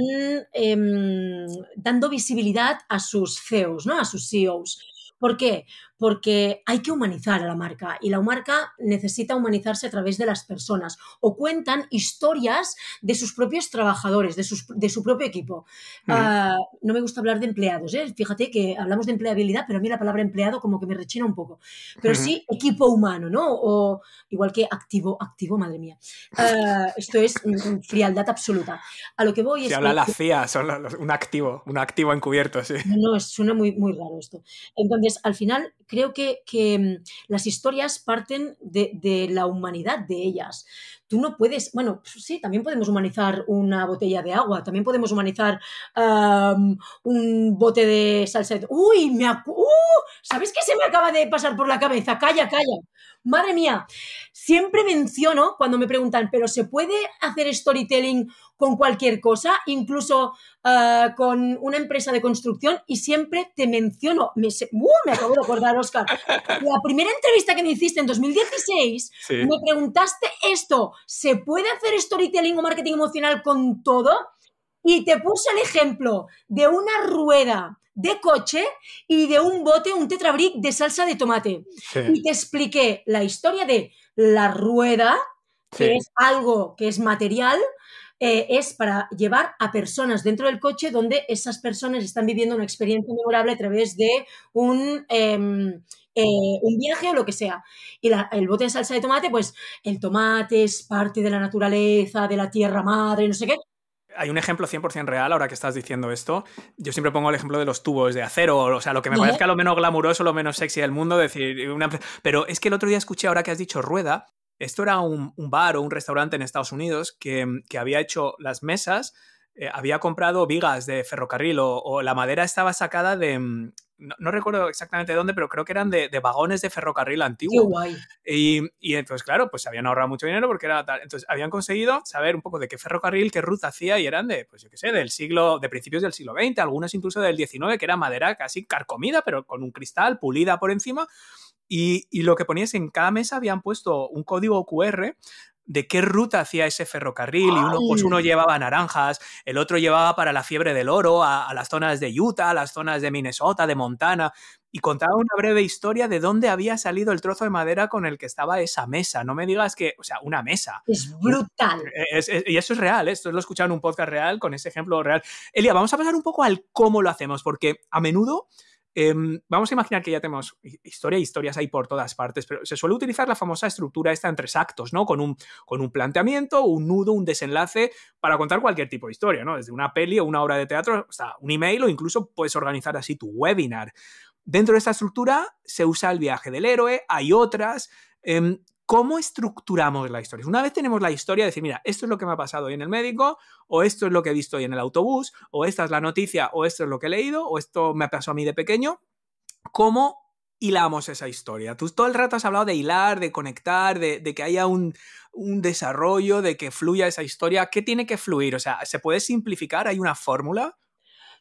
em, dando visibilidad a sus CEOs, ¿no? a sus CEOs. ¿Por qué? Porque hay que humanizar a la marca y la marca necesita humanizarse a través de las personas o cuentan historias de sus propios trabajadores, de, de su propio equipo. Ah, no me gusta hablar de empleados, ¿eh? fíjate que hablamos de empleabilidad, pero a mí la palabra empleado como que me rechina un poco. Pero sí equipo humano, ¿no? O igual que activo, activo, madre mía. Ah, esto es frialdad absoluta. A lo que voy es... Se habla la CIA, son un activo, un activo encubierto, sí. No, suena muy, muy raro esto. Entonces, al final creo que, mm, las historias parten de, la humanidad de ellas. Tú no puedes, bueno, pues sí, también podemos humanizar una botella de agua, también podemos humanizar un bote de salsa. De... ¡Uy! Me ¡Uh! ¿Sabes qué se me acaba de pasar por la cabeza? Calla, calla. Madre mía, siempre menciono cuando me preguntan, ¿pero se puede hacer storytelling con cualquier cosa, incluso ah, con una empresa de construcción? Y siempre te menciono, me, uh, me acabo de acordar, Oscar, la primera entrevista que me hiciste en 2016, me preguntaste esto, ¿se puede hacer storytelling o marketing emocional con todo? Y te puse el ejemplo de una rueda de coche y de un bote, un tetrabric de salsa de tomate. Y te expliqué la historia de la rueda, que es algo que es material, eh, es para llevar a personas dentro del coche donde esas personas están viviendo una experiencia memorable a través de un, em, eh, un viaje o lo que sea. Y el bote de salsa de tomate, pues el tomate es parte de la naturaleza, de la tierra madre, no sé qué hay un ejemplo 100% real ahora que estás diciendo esto. Yo siempre pongo el ejemplo de los tubos de acero, o sea, lo que me parezca lo menos glamuroso, lo menos sexy del mundo, decir, una... pero es que el otro día escuché, ahora que has dicho rueda, esto era un, bar o un restaurante en Estados Unidos que, que había hecho las mesas, eh, había comprado vigas de ferrocarril o, la madera estaba sacada de, no, recuerdo exactamente de dónde, pero creo que eran de, vagones de ferrocarril antiguo. Y, y, entonces, claro, pues habían ahorrado mucho dinero porque era tal. Entonces, habían conseguido saber un poco de qué ferrocarril, qué ruta hacía y eran de, pues yo qué sé, del siglo, de principios del siglo XX, algunas incluso del XIX, que era madera casi carcomida, pero con un cristal pulida por encima. Y, y, lo que ponías en cada mesa habían puesto un código QR de qué ruta hacía ese ferrocarril y uno, pues uno llevaba naranjas, el otro llevaba para la fiebre del oro a, las zonas de Utah, a las zonas de Minnesota, de Montana, y contaba una breve historia de dónde había salido el trozo de madera con el que estaba esa mesa. No me digas que, o sea, una mesa. Es brutal. y eso es real, ¿eh? esto lo he escuchado en un podcast real con ese ejemplo real. Elia, vamos a pasar un poco al cómo lo hacemos, porque a menudo Em, vamos a imaginar que ya tenemos historia, historias ahí por todas partes, pero se suele utilizar la famosa estructura esta en tres actos, ¿no? Con un, con un planteamiento, un nudo, un desenlace para contar cualquier tipo de historia, ¿no? Desde una peli o una obra de teatro hasta un email o incluso puedes organizar así tu webinar. Dentro de esta estructura se usa el viaje del héroe, hay otras. Em, ¿Cómo estructuramos la historia? Una vez tenemos la historia, decir, mira, esto es lo que me ha pasado hoy en el médico, o esto es lo que he visto hoy en el autobús, o esta es la noticia, o esto es lo que he leído, o esto me pasó a mí de pequeño. ¿Cómo hilamos esa historia? Tú todo el rato has hablado de hilar, de conectar, de, que haya un, un, desarrollo, de que fluya esa historia. ¿Qué tiene que fluir? O sea, ¿se puede simplificar? ¿Hay una fórmula?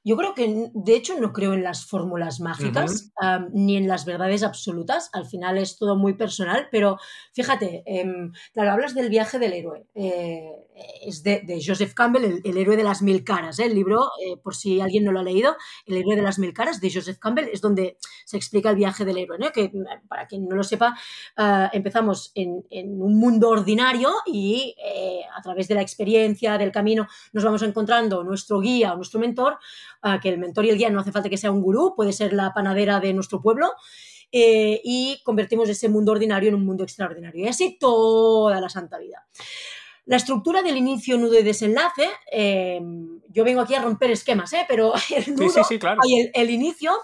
Yo creo que, de hecho, no creo en las fórmulas mágicas ni en las verdades absolutas. Al final es todo muy personal, pero fíjate, em, claro, hablas del viaje del héroe. Eh, es de, Joseph Campbell, el, héroe de las mil caras. ¿eh? El libro, eh, por si alguien no lo ha leído, El héroe de las mil caras de Joseph Campbell es donde se explica el viaje del héroe. Que para quien no lo sepa, empezamos en, en, un mundo ordinario y a través de la experiencia, del camino, nos vamos encontrando nuestro guía o nuestro mentor que el mentor y el guía no hace falta que sea un gurú, puede ser la panadera de nuestro pueblo. Eh, y convertimos ese mundo ordinario en un mundo extraordinario. Y así toda la santa vida. La estructura del inicio, nudo y desenlace, eh, yo vengo aquí a romper esquemas, ¿eh? pero el nudo y el, inicio,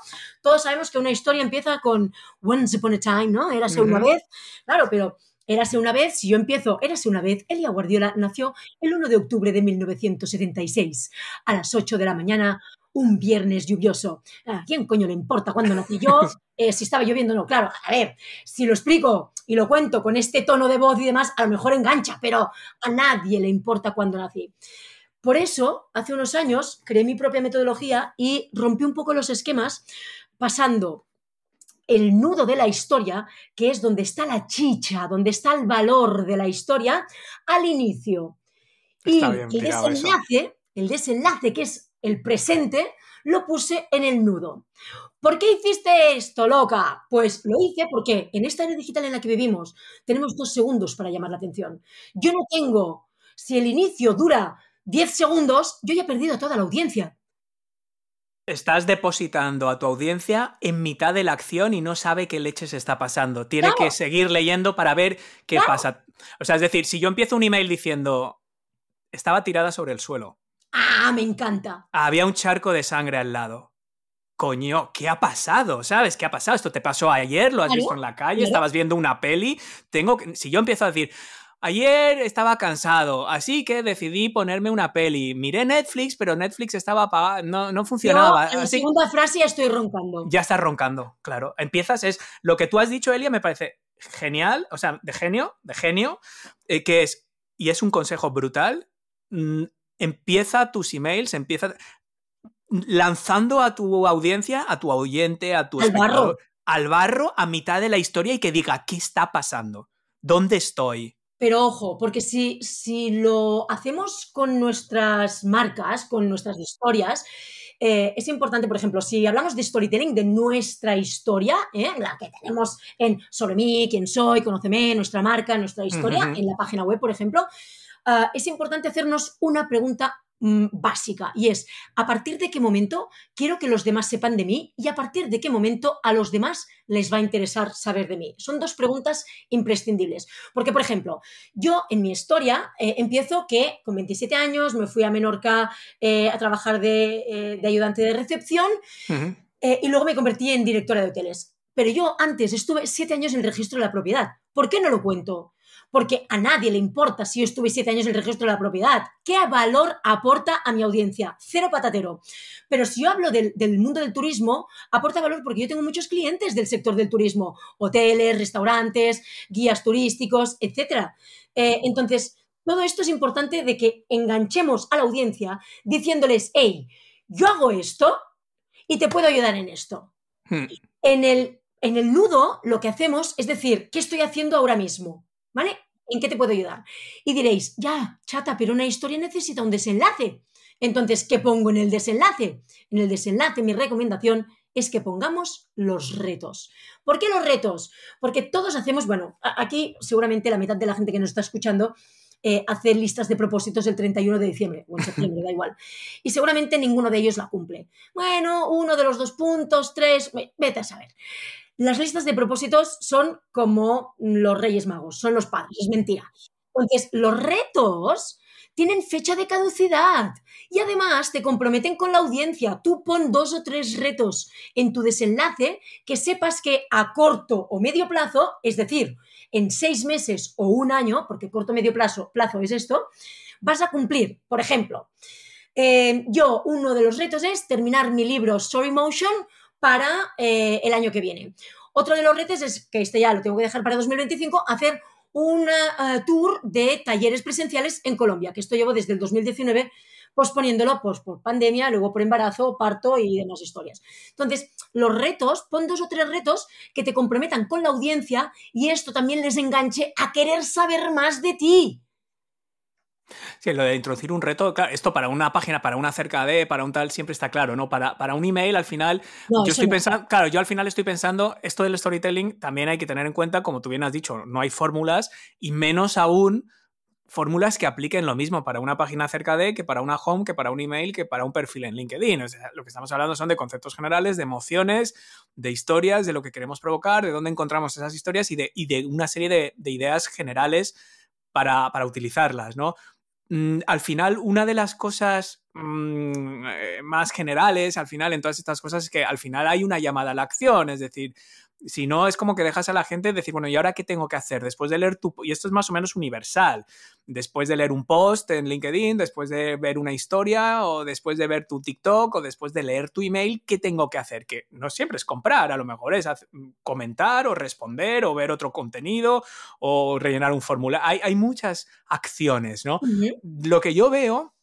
todos sabemos que una historia empieza con Once Upon a Time, ¿no? Érase una vez, claro, pero Érase una vez, si yo empiezo, érase una vez, Elia Guardiola nació el 1 de octubre de 1976, a las 8 de la mañana, un viernes lluvioso. ¿A quién coño le importa cuándo nací yo? Eh, si estaba lloviendo, no. Claro, a ver, si lo explico y lo cuento con este tono de voz y demás, a lo mejor engancha, pero a nadie le importa cuándo nací. Por eso, hace unos años, creé mi propia metodología y rompí un poco los esquemas, pasando el nudo de la historia, que es donde está la chicha, donde está el valor de la historia, al inicio. y el desenlace, el desenlace, que es el presente, lo puse en el nudo. ¿Por qué hiciste esto, loca? Pues lo hice porque en esta era digital en la que vivimos tenemos dos segundos para llamar la atención. Yo no tengo, si el inicio dura 10 segundos, yo ya he perdido a toda la audiencia. Estás depositando a tu audiencia en mitad de la acción y no sabe qué leches está pasando. Tiene que seguir leyendo para ver qué pasa. O sea, es decir, si yo empiezo un email diciendo estaba tirada sobre el suelo. Ah, me encanta. Había un charco de sangre al lado. Coño, ¿qué ha pasado? ¿Sabes? ¿Qué ha pasado? Esto te pasó ayer, lo has visto en la calle, estabas viendo una peli. Tengo que. Si yo empiezo a decir, Ayer estaba cansado, así que decidí ponerme una peli. Miré Netflix, pero Netflix estaba apagado, no, no funcionaba. en la segunda frase ya estoy roncando. Ya estás roncando, claro. Empiezas, es lo que tú has dicho, Elia, me parece genial, o sea, de genio, de genio, eh, que es, y es un consejo brutal, mm, empieza tus emails, empieza lanzando a tu audiencia, a tu oyente, a tu al barro. al barro a mitad de la historia y que diga, ¿qué está pasando? ¿Dónde estoy? Pero ojo, porque si, si lo hacemos con nuestras marcas, con nuestras historias, eh, es importante, por ejemplo, si hablamos de storytelling, de nuestra historia, ¿eh? la que tenemos en sobre mí, quién soy, conóceme, nuestra marca, nuestra historia, en la página web, por ejemplo, ah, es importante hacernos una pregunta Mm, básica y es a partir de qué momento quiero que los demás sepan de mí y a partir de qué momento a los demás les va a interesar saber de mí. Son dos preguntas imprescindibles. Porque, por ejemplo, yo en mi historia eh, empiezo que con 27 años me fui a Menorca eh, a trabajar de, eh, ayudante de recepción y luego me convertí en directora de hoteles. Pero yo antes estuve siete años en el registro de la propiedad. ¿Por qué no lo cuento? Porque a nadie le importa si yo estuve siete años en el registro de la propiedad. ¿Qué valor aporta a mi audiencia? Cero patatero. Pero si yo hablo del, mundo del turismo, aporta valor porque yo tengo muchos clientes del sector del turismo, hoteles, restaurantes, guías turísticos, etc. Eh, entonces, todo esto es importante de que enganchemos a la audiencia diciéndoles, hey, yo hago esto y te puedo ayudar en esto. Hmm. En el, en el nudo lo que hacemos es decir, ¿qué estoy haciendo ahora mismo? ¿Vale? ¿En qué te puedo ayudar? Y diréis, ya, chata, pero una historia necesita un desenlace. Entonces, ¿qué pongo en el desenlace? En el desenlace, mi recomendación es que pongamos los retos. ¿Por qué los retos? Porque todos hacemos, bueno, aquí seguramente la mitad de la gente que nos está escuchando eh, hacer listas de propósitos el 31 de diciembre o en septiembre, da igual. Y seguramente ninguno de ellos la cumple. Bueno, uno de los dos puntos, tres, vete a saber. Las listas de propósitos son como los Reyes Magos, son los padres, es mentira. Entonces, los retos tienen fecha de caducidad y además te comprometen con la audiencia. Tú pon dos o tres retos en tu desenlace que sepas que a corto o medio plazo, es decir, en seis meses o un año, porque corto o medio plazo, plazo es esto, vas a cumplir. Por ejemplo, eh, yo uno de los retos es terminar mi libro Story Motion para eh, el año que viene. Otro de los retos es, que este ya lo tengo que dejar para 2025, hacer un eh, tour de talleres presenciales en Colombia, que esto llevo desde el 2019 posponiéndolo pues, por pandemia, luego por embarazo, parto y demás historias. Entonces, los retos, pon dos o tres retos que te comprometan con la audiencia y esto también les enganche a querer saber más de ti. Sí, lo de introducir un reto, claro, esto para una página, para una cerca de, para un tal, siempre está claro, ¿no? Para, para un email, al final, yo estoy pensando, claro, yo al final estoy pensando, esto del storytelling también hay que tener en cuenta, como tú bien has dicho, no hay fórmulas y menos aún fórmulas que apliquen lo mismo para una página cerca de, que para una home, que para un email, que para un perfil en LinkedIn. O sea, lo que estamos hablando son de conceptos generales, de emociones, de historias, de lo que queremos provocar, de dónde encontramos esas historias y de, y de una serie de, de ideas generales para, para, utilizarlas, ¿no? Mm, al final, una de las cosas mm, eh, más generales, al final, en todas estas cosas, es que al final hay una llamada a la acción, es decir, si no, es como que dejas a la gente decir, bueno, ¿y ahora qué tengo que hacer? Después de leer tu... Y esto es más o menos universal. Después de leer un post en LinkedIn, después de ver una historia, o después de ver tu TikTok, o después de leer tu email, ¿qué tengo que hacer? Que no siempre es comprar, a lo mejor es comentar o responder o ver otro contenido o rellenar un formulario. Hay, hay muchas acciones, ¿no? Lo que yo veo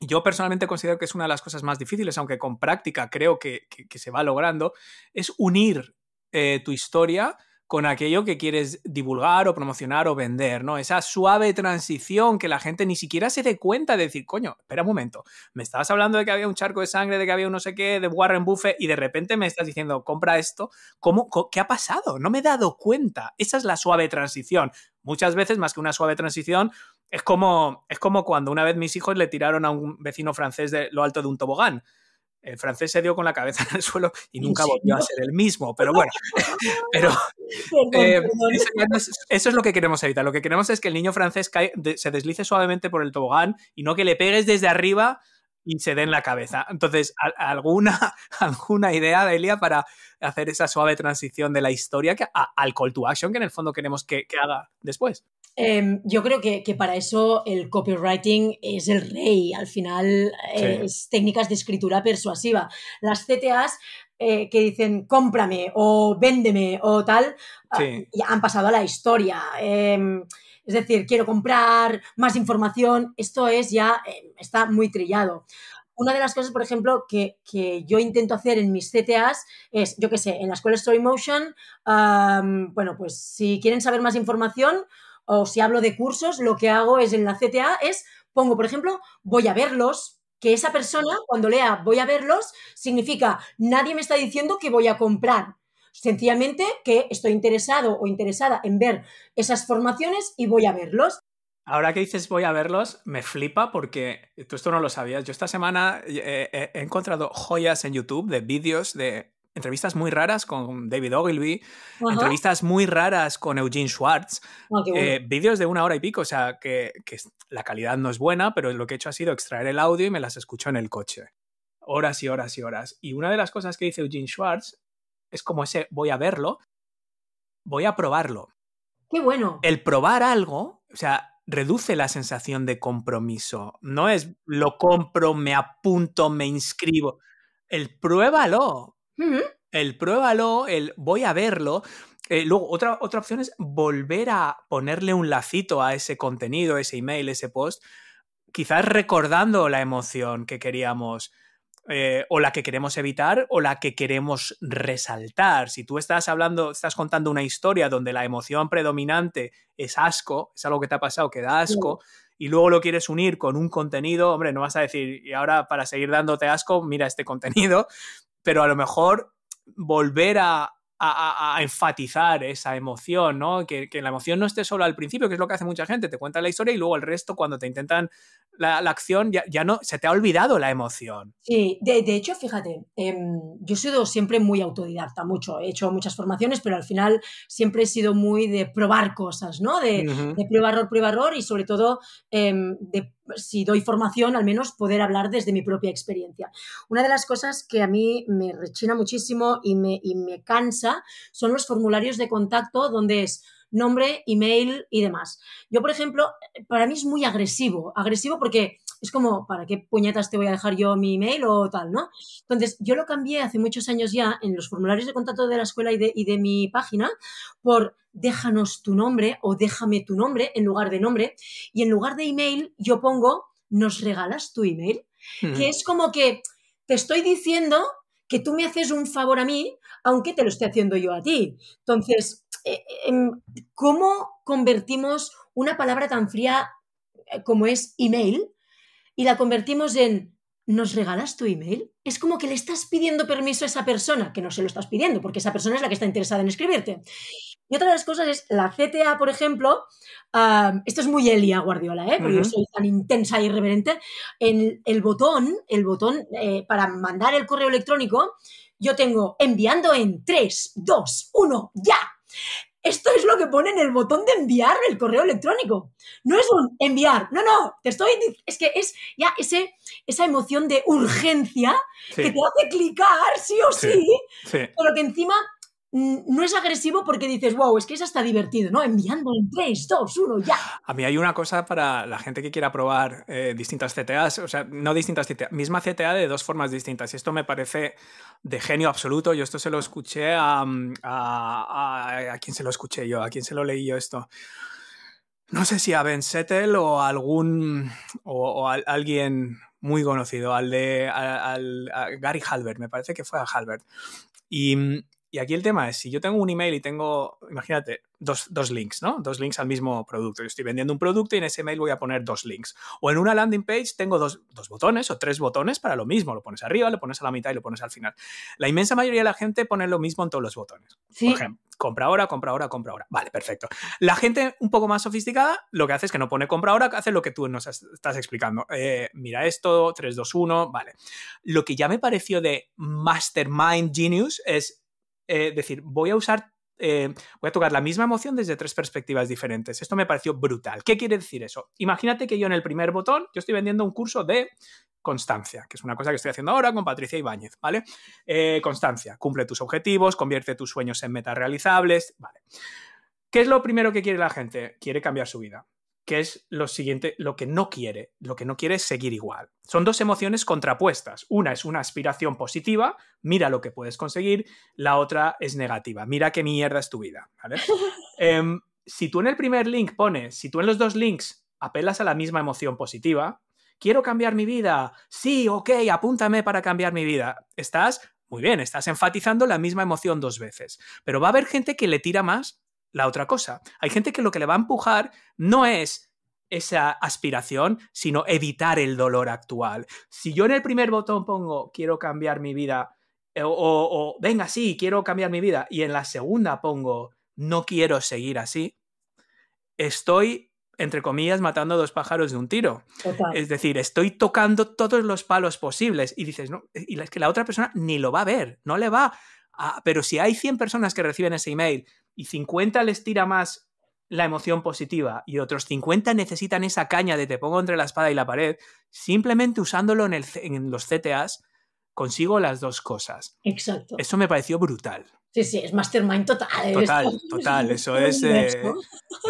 yo personalmente considero que es una de las cosas más difíciles, aunque con práctica creo que, que, se va logrando, es unir eh, tu historia con aquello que quieres divulgar o promocionar o vender, ¿no? Esa suave transición que la gente ni siquiera se dé cuenta de decir, coño, espera un momento, me estabas hablando de que había un charco de sangre, de que había un no sé qué, de Warren Buffett y de repente me estás diciendo, compra esto, ¿cómo, ¿qué ha pasado? No me he dado cuenta. Esa es la suave transición. Muchas veces, más que una suave transición, es como, es como cuando una vez mis hijos le tiraron a un vecino francés de lo alto de un tobogán el francés se dio con la cabeza en el suelo y nunca volvió a ser el mismo. Pero bueno, pero eh, eso, es lo que queremos evitar. Lo que queremos es que el niño francés se deslice suavemente por el tobogán y no que le pegues desde arriba y se dé en la cabeza. Entonces, ¿alguna, alguna idea, Delia, para hacer esa suave transición de la historia que, al call to action que en el fondo queremos que, que haga después? Em, yo creo que, para eso el copywriting es el rey. Al final es técnicas de escritura persuasiva. Las CTAs eh, que dicen cómprame o véndeme o tal, ah, ya han pasado a la historia. Em, es decir, quiero comprar más información. Esto es ya, em, está muy trillado. Una de las cosas, por ejemplo, que, yo intento hacer en mis CTAs es, yo qué sé, en la escuela Story Motion, bueno, pues si quieren saber más información, o si hablo de cursos, lo que hago es en la CTA es pongo, por ejemplo, voy a verlos, que esa persona cuando lea voy a verlos significa nadie me está diciendo que voy a comprar. Sencillamente que estoy interesado o interesada en ver esas formaciones y voy a verlos. Ahora que dices voy a verlos, me flipa porque tú esto no lo sabías. Yo esta semana he encontrado joyas en YouTube de vídeos de entrevistas muy raras con David Ogilvy, entrevistas muy raras con Eugene Schwartz, ah, eh, vídeos de una hora y pico, o sea, que, la calidad no es buena, pero lo que he hecho ha sido extraer el audio y me las escucho en el coche. Horas y horas y horas. Y una de las cosas que dice Eugene Schwartz es como ese voy a verlo, voy a probarlo. Qué bueno. El probar algo, o sea, reduce la sensación de compromiso. No es lo compro, me apunto, me inscribo. El pruébalo. El pruébalo, el voy a verlo. Eh, luego, otra, otra opción es volver a ponerle un lacito a ese contenido, ese email, ese post, quizás recordando la emoción que queríamos eh, o la que queremos evitar o la que queremos resaltar. Si tú estás hablando, estás contando una historia donde la emoción predominante es asco, es algo que te ha pasado que da asco, y luego lo quieres unir con un contenido, hombre, no vas a decir, y ahora para seguir dándote asco, mira este contenido, pero a lo mejor volver a, enfatizar esa emoción, ¿no? Que, la emoción no esté solo al principio, que es lo que hace mucha gente, te cuentan la historia y luego el resto, cuando te intentan la, acción, ya, no, se te ha olvidado la emoción. Sí, de, hecho, fíjate, em, yo he sido siempre muy autodidacta, mucho, he hecho muchas formaciones, pero al final siempre he sido muy de probar cosas, ¿no? De, de prueba, error, prueba, error y sobre todo em, de si doy formación, al menos poder hablar desde mi propia experiencia. Una de las cosas que a mí me rechina muchísimo y me, y me cansa son los formularios de contacto donde es nombre, email y demás. Yo, por ejemplo, para mí es muy agresivo, agresivo porque es como, ¿para qué puñetas te voy a dejar yo mi email o tal, no? Entonces, yo lo cambié hace muchos años ya en los formularios de contacto de la escuela y de, y de mi página por déjanos tu nombre o déjame tu nombre en lugar de nombre y en lugar de email yo pongo nos regalas tu email, que es como que te estoy diciendo que tú me haces un favor a mí, aunque te lo esté haciendo yo a ti. Entonces, eh, em, ¿cómo convertimos una palabra tan fría eh, como es email y la convertimos en ¿nos regalas tu email? Es como que le estás pidiendo permiso a esa persona, que no se lo estás pidiendo, porque esa persona es la que está interesada en escribirte. Y otra de las cosas es la CTA, por ejemplo, esto es muy Elia Guardiola, ¿eh? porque yo soy tan intensa e irreverente, en el botón, el botón eh, para mandar el correo electrónico, yo tengo enviando en 3, 2, 1, ya. Esto es lo que pone en el botón de enviar el correo electrónico. No es un enviar, no, no, te estoy es que es ya ese, esa emoción de urgencia que te hace clicar sí o sí, pero que encima no es agresivo porque dices, wow, es que es hasta divertido, ¿no? Enviando en 3, 2, 1, ya. A mí hay una cosa para la gente que quiera probar eh, distintas CTAs, o sea, no distintas CTA, misma CTA de dos formas distintas. Y esto me parece de genio absoluto. Yo esto se lo escuché a, a, a, quién se lo escuché yo, a quién se lo leí yo esto. No sé si a Ben Settle o a algún o, a alguien muy conocido, al de Gary Halbert, me parece que fue a Halbert. Y, y aquí el tema es, si yo tengo un email y tengo, imagínate, dos, dos, links, ¿no? Dos links al mismo producto. Yo estoy vendiendo un producto y en ese email voy a poner dos links. O en una landing page tengo dos, dos, botones o tres botones para lo mismo. Lo pones arriba, lo pones a la mitad y lo pones al final. La inmensa mayoría de la gente pone lo mismo en todos los botones. Por ejemplo, compra ahora, compra ahora, compra ahora. Vale, perfecto. La gente un poco más sofisticada lo que hace es que no pone compra ahora, hace lo que tú nos estás explicando. Eh, mira esto, 3, 2, 1, vale. Lo que ya me pareció de Mastermind Genius es eh, decir, voy a usar, eh, voy a tocar la misma emoción desde tres perspectivas diferentes. Esto me pareció brutal. ¿Qué quiere decir eso? Imagínate que yo en el primer botón, yo estoy vendiendo un curso de constancia, que es una cosa que estoy haciendo ahora con Patricia Ibáñez, ¿vale? Eh, constancia, cumple tus objetivos, convierte tus sueños en metas realizables, ¿vale? ¿Qué es lo primero que quiere la gente? Quiere cambiar su vida que es lo siguiente, lo que no quiere. Lo que no quiere es seguir igual. Son dos emociones contrapuestas. Una es una aspiración positiva, mira lo que puedes conseguir. La otra es negativa, mira qué mierda es tu vida. Em, si tú en el primer link pones, si tú en los dos links apelas a la misma emoción positiva, quiero cambiar mi vida, sí, ok, apúntame para cambiar mi vida, estás muy bien, estás enfatizando la misma emoción dos veces. Pero va a haber gente que le tira más la otra cosa. Hay gente que lo que le va a empujar no es esa aspiración, sino evitar el dolor actual. Si yo en el primer botón pongo quiero cambiar mi vida eh, o, venga, sí, quiero cambiar mi vida y en la segunda pongo no quiero seguir así, estoy, entre comillas, matando dos pájaros de un tiro. Es decir, estoy tocando todos los palos posibles y dices, no, y es que la otra persona ni lo va a ver, no le va a... Pero si hay 100 personas que reciben ese email y 50 les tira más la emoción positiva y otros 50 necesitan esa caña de te pongo entre la espada y la pared, simplemente usándolo en, el, en los CTAs consigo las dos cosas. Exacto. Eso me pareció brutal. Sí, sí, es mastermind total. ¿eh? Total, total, eso es, eh,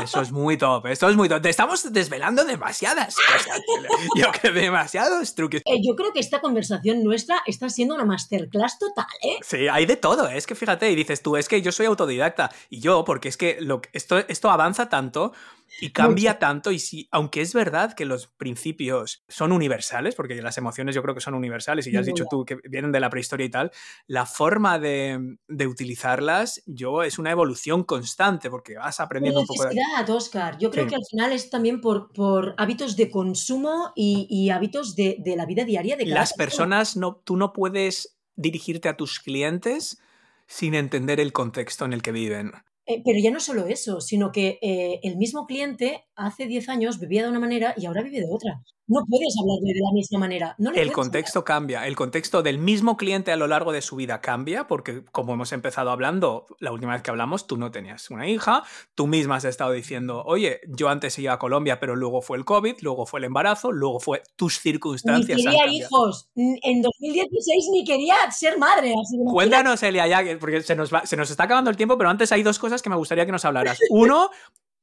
eso es muy top, esto es muy top. Te estamos desvelando demasiadas cosas, yo creo demasiados truques. Eh, yo creo que esta conversación nuestra está siendo una masterclass total, ¿eh? Sí, hay de todo, es que fíjate, y dices tú, es que yo soy autodidacta, y yo, porque es que lo, esto, esto avanza tanto y cambia tanto y si, aunque es verdad que los principios son universales, porque las emociones yo creo que son universales y ya has dicho tú que vienen de la prehistoria y tal, la forma de, de utilizarlas yo es una evolución constante porque vas aprendiendo un poco de... Oscar. Yo creo que al final es también por, por hábitos de consumo y, y hábitos de, de, la vida diaria de Las personas, no, tú no puedes dirigirte a tus clientes sin entender el contexto en el que viven. Eh, pero ya no solo eso, sino que eh, el mismo cliente hace 10 años vivía de una manera y ahora vive de otra. No puedes hablarle de la misma manera. el contexto cambia. El contexto del mismo cliente a lo largo de su vida cambia porque, como hemos empezado hablando la última vez que hablamos, tú no tenías una hija, tú misma has estado diciendo, oye, yo antes iba a Colombia, pero luego fue el COVID, luego fue el embarazo, luego fue tus circunstancias. Ni quería hijos. En 2016 ni quería ser madre. Cuéntanos, Elia, ya, porque se nos, se nos está acabando el tiempo, pero antes hay dos cosas que me gustaría que nos hablaras. Uno,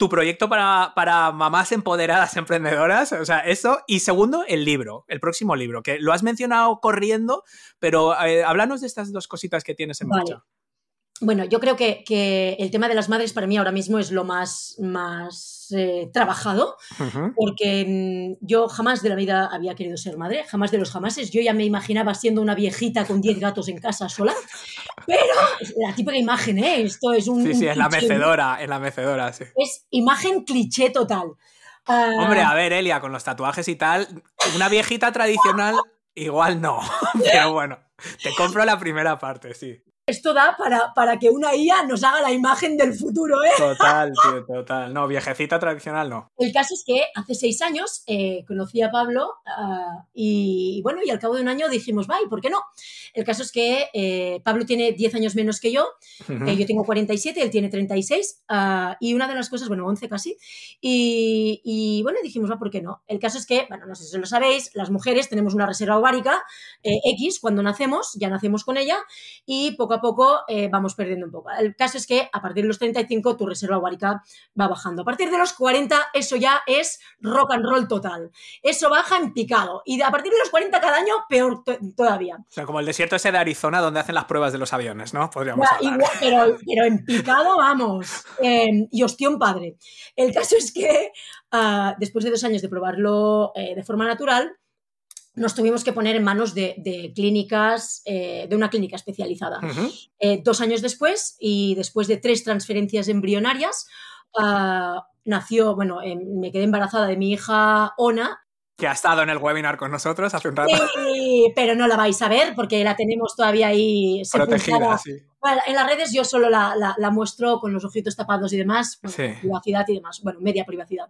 tu proyecto para, para, mamás empoderadas emprendedoras, o sea, eso. Y segundo, el libro, el próximo libro, que lo has mencionado corriendo, pero eh, háblanos de estas dos cositas que tienes en marcha. Bueno, yo creo que, el tema de las madres para mí ahora mismo es lo más, más eh, trabajado, porque mm, yo jamás de la vida había querido ser madre, jamás de los jamases. Yo ya me imaginaba siendo una viejita con 10 gatos en casa sola, pero la típica imagen, ¿eh? Esto es un. Sí, sí, en la mecedora, en la mecedora, sí. Es imagen cliché total. Hombre, ah, a ver, Elia, con los tatuajes y tal, una viejita tradicional, igual no, pero bueno, te compro la primera parte, sí esto da para, para, que una IA nos haga la imagen del futuro, ¿eh? Total, tío, total. No, viejecita tradicional no. El caso es que hace seis años eh, conocí a Pablo ah, y, bueno, y al cabo de un año dijimos, vaya, ¿por qué no? El caso es que eh, Pablo tiene 10 años menos que yo, eh, yo tengo 47, él tiene 36 ah, y una de las cosas, bueno, 11 casi, y, y, bueno, dijimos, va, ¿por qué no? El caso es que, bueno, no sé si lo sabéis, las mujeres tenemos una reserva ovárica X cuando nacemos, ya nacemos con ella y poco a poco eh, vamos perdiendo un poco. El caso es que a partir de los 35 tu reserva ovárica va bajando. A partir de los 40 eso ya es rock and roll total. Eso baja en picado. Y a partir de los 40 cada año, peor todavía. O sea, como el desierto ese de Arizona donde hacen las pruebas de los aviones, ¿no? Podríamos pero, en picado, vamos. Em, y ostión padre. El caso es que ah, después de dos años de probarlo eh, de forma natural, nos tuvimos que poner en manos de, clínicas, eh, de una clínica especializada. Eh, dos años después, y después de tres transferencias embrionarias, ah, nació, bueno, em, me quedé embarazada de mi hija Ona. Que ha estado en el webinar con nosotros hace un rato. Sí, pero no la vais a ver porque la tenemos todavía ahí protegida. Sí en las redes yo solo la, muestro con los ojitos tapados y demás, privacidad y demás, bueno, media privacidad.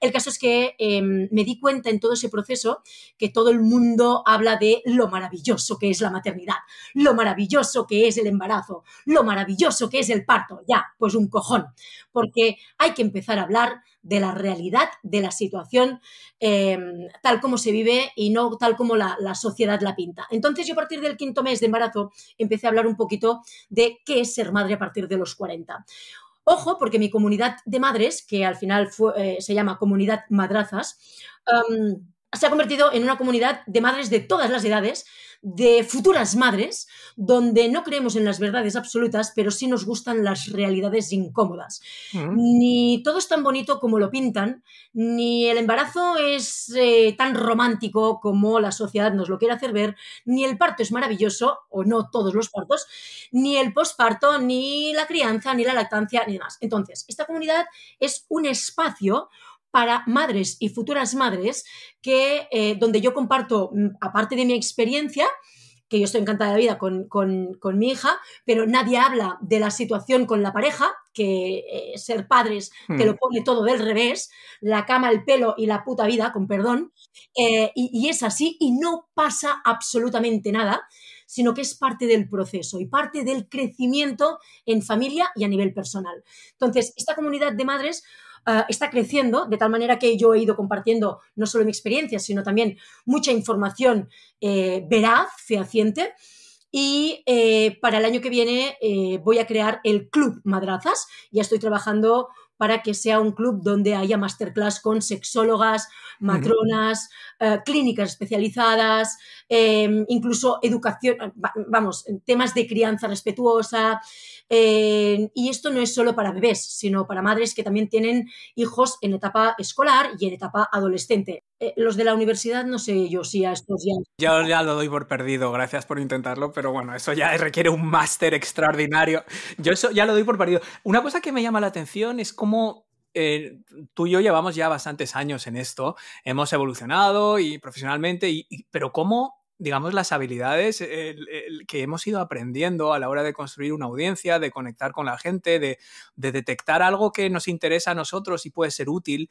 El caso es que em, me di cuenta en todo ese proceso que todo el mundo habla de lo maravilloso que es la maternidad, lo maravilloso que es el embarazo, lo maravilloso que es el parto. Ya, pues un cojón, porque hay que empezar a hablar de la realidad de la situación em, tal como se vive y no tal como la, la sociedad la pinta. Entonces yo a partir del quinto mes de embarazo empecé a hablar un poquito de qué es ser madre a partir de los 40. Ojo, porque mi comunidad de madres, que al final eh, se llama Comunidad Madrazas, se ha convertido en una comunidad de madres de todas las edades, de futuras madres, donde no creemos en las verdades absolutas, pero sí nos gustan las realidades incómodas. Mm. Ni todo es tan bonito como lo pintan, ni el embarazo es eh, tan romántico como la sociedad nos lo quiere hacer ver, ni el parto es maravilloso, o no todos los partos, ni el posparto, ni la crianza, ni la lactancia, ni demás. Entonces, esta comunidad es un espacio para madres y futuras madres, que, eh, donde yo comparto, mm, aparte de mi experiencia, que yo estoy encantada de la vida con, mi hija, pero nadie habla de la situación con la pareja, que eh, ser padres te lo hmm. pone todo del revés, la cama, el pelo y la puta vida, con perdón, eh, y, y es así y no pasa absolutamente nada sino que es parte del proceso y parte del crecimiento en familia y a nivel personal. Entonces, esta comunidad de madres Ah, está creciendo, de tal manera que yo he ido compartiendo no solo mi experiencia, sino también mucha información eh, veraz, fehaciente. Y eh, para el año que viene eh, voy a crear el Club Madrazas. Ya estoy trabajando para que sea un club donde haya masterclass con sexólogas, matronas, clínicas especializadas, incluso educación, vamos, temas de crianza respetuosa, y esto no es solo para bebés, sino para madres que también tienen hijos en etapa escolar y en etapa adolescente. Eh, los de la universidad, no sé yo si a estos ya... Yo ya lo doy por perdido, gracias por intentarlo, pero bueno, eso ya requiere un máster extraordinario. Yo eso ya lo doy por perdido. Una cosa que me llama la atención es cómo eh, tú y yo llevamos ya bastantes años en esto, hemos evolucionado y profesionalmente, pero cómo digamos, las habilidades que hemos ido aprendiendo a la hora de construir una audiencia, de conectar con la gente, de, de detectar algo que nos interesa a nosotros y puede ser útil,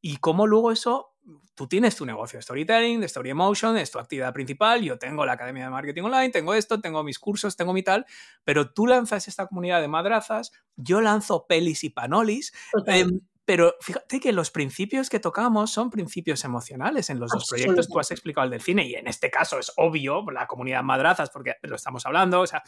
y cómo luego eso tú tienes tu negocio de storytelling, de story emotion, es tu actividad principal, yo tengo la academia de marketing online, tengo esto, tengo mis cursos, tengo mi tal, pero tú lanzas esta comunidad de madrazas, yo lanzo pelis y panolis, em, pero fíjate que los principios que tocamos son principios emocionales en los dos proyectos. Tú has explicado el del cine y en este caso es obvio, la comunidad madrazas, porque lo estamos hablando, o sea,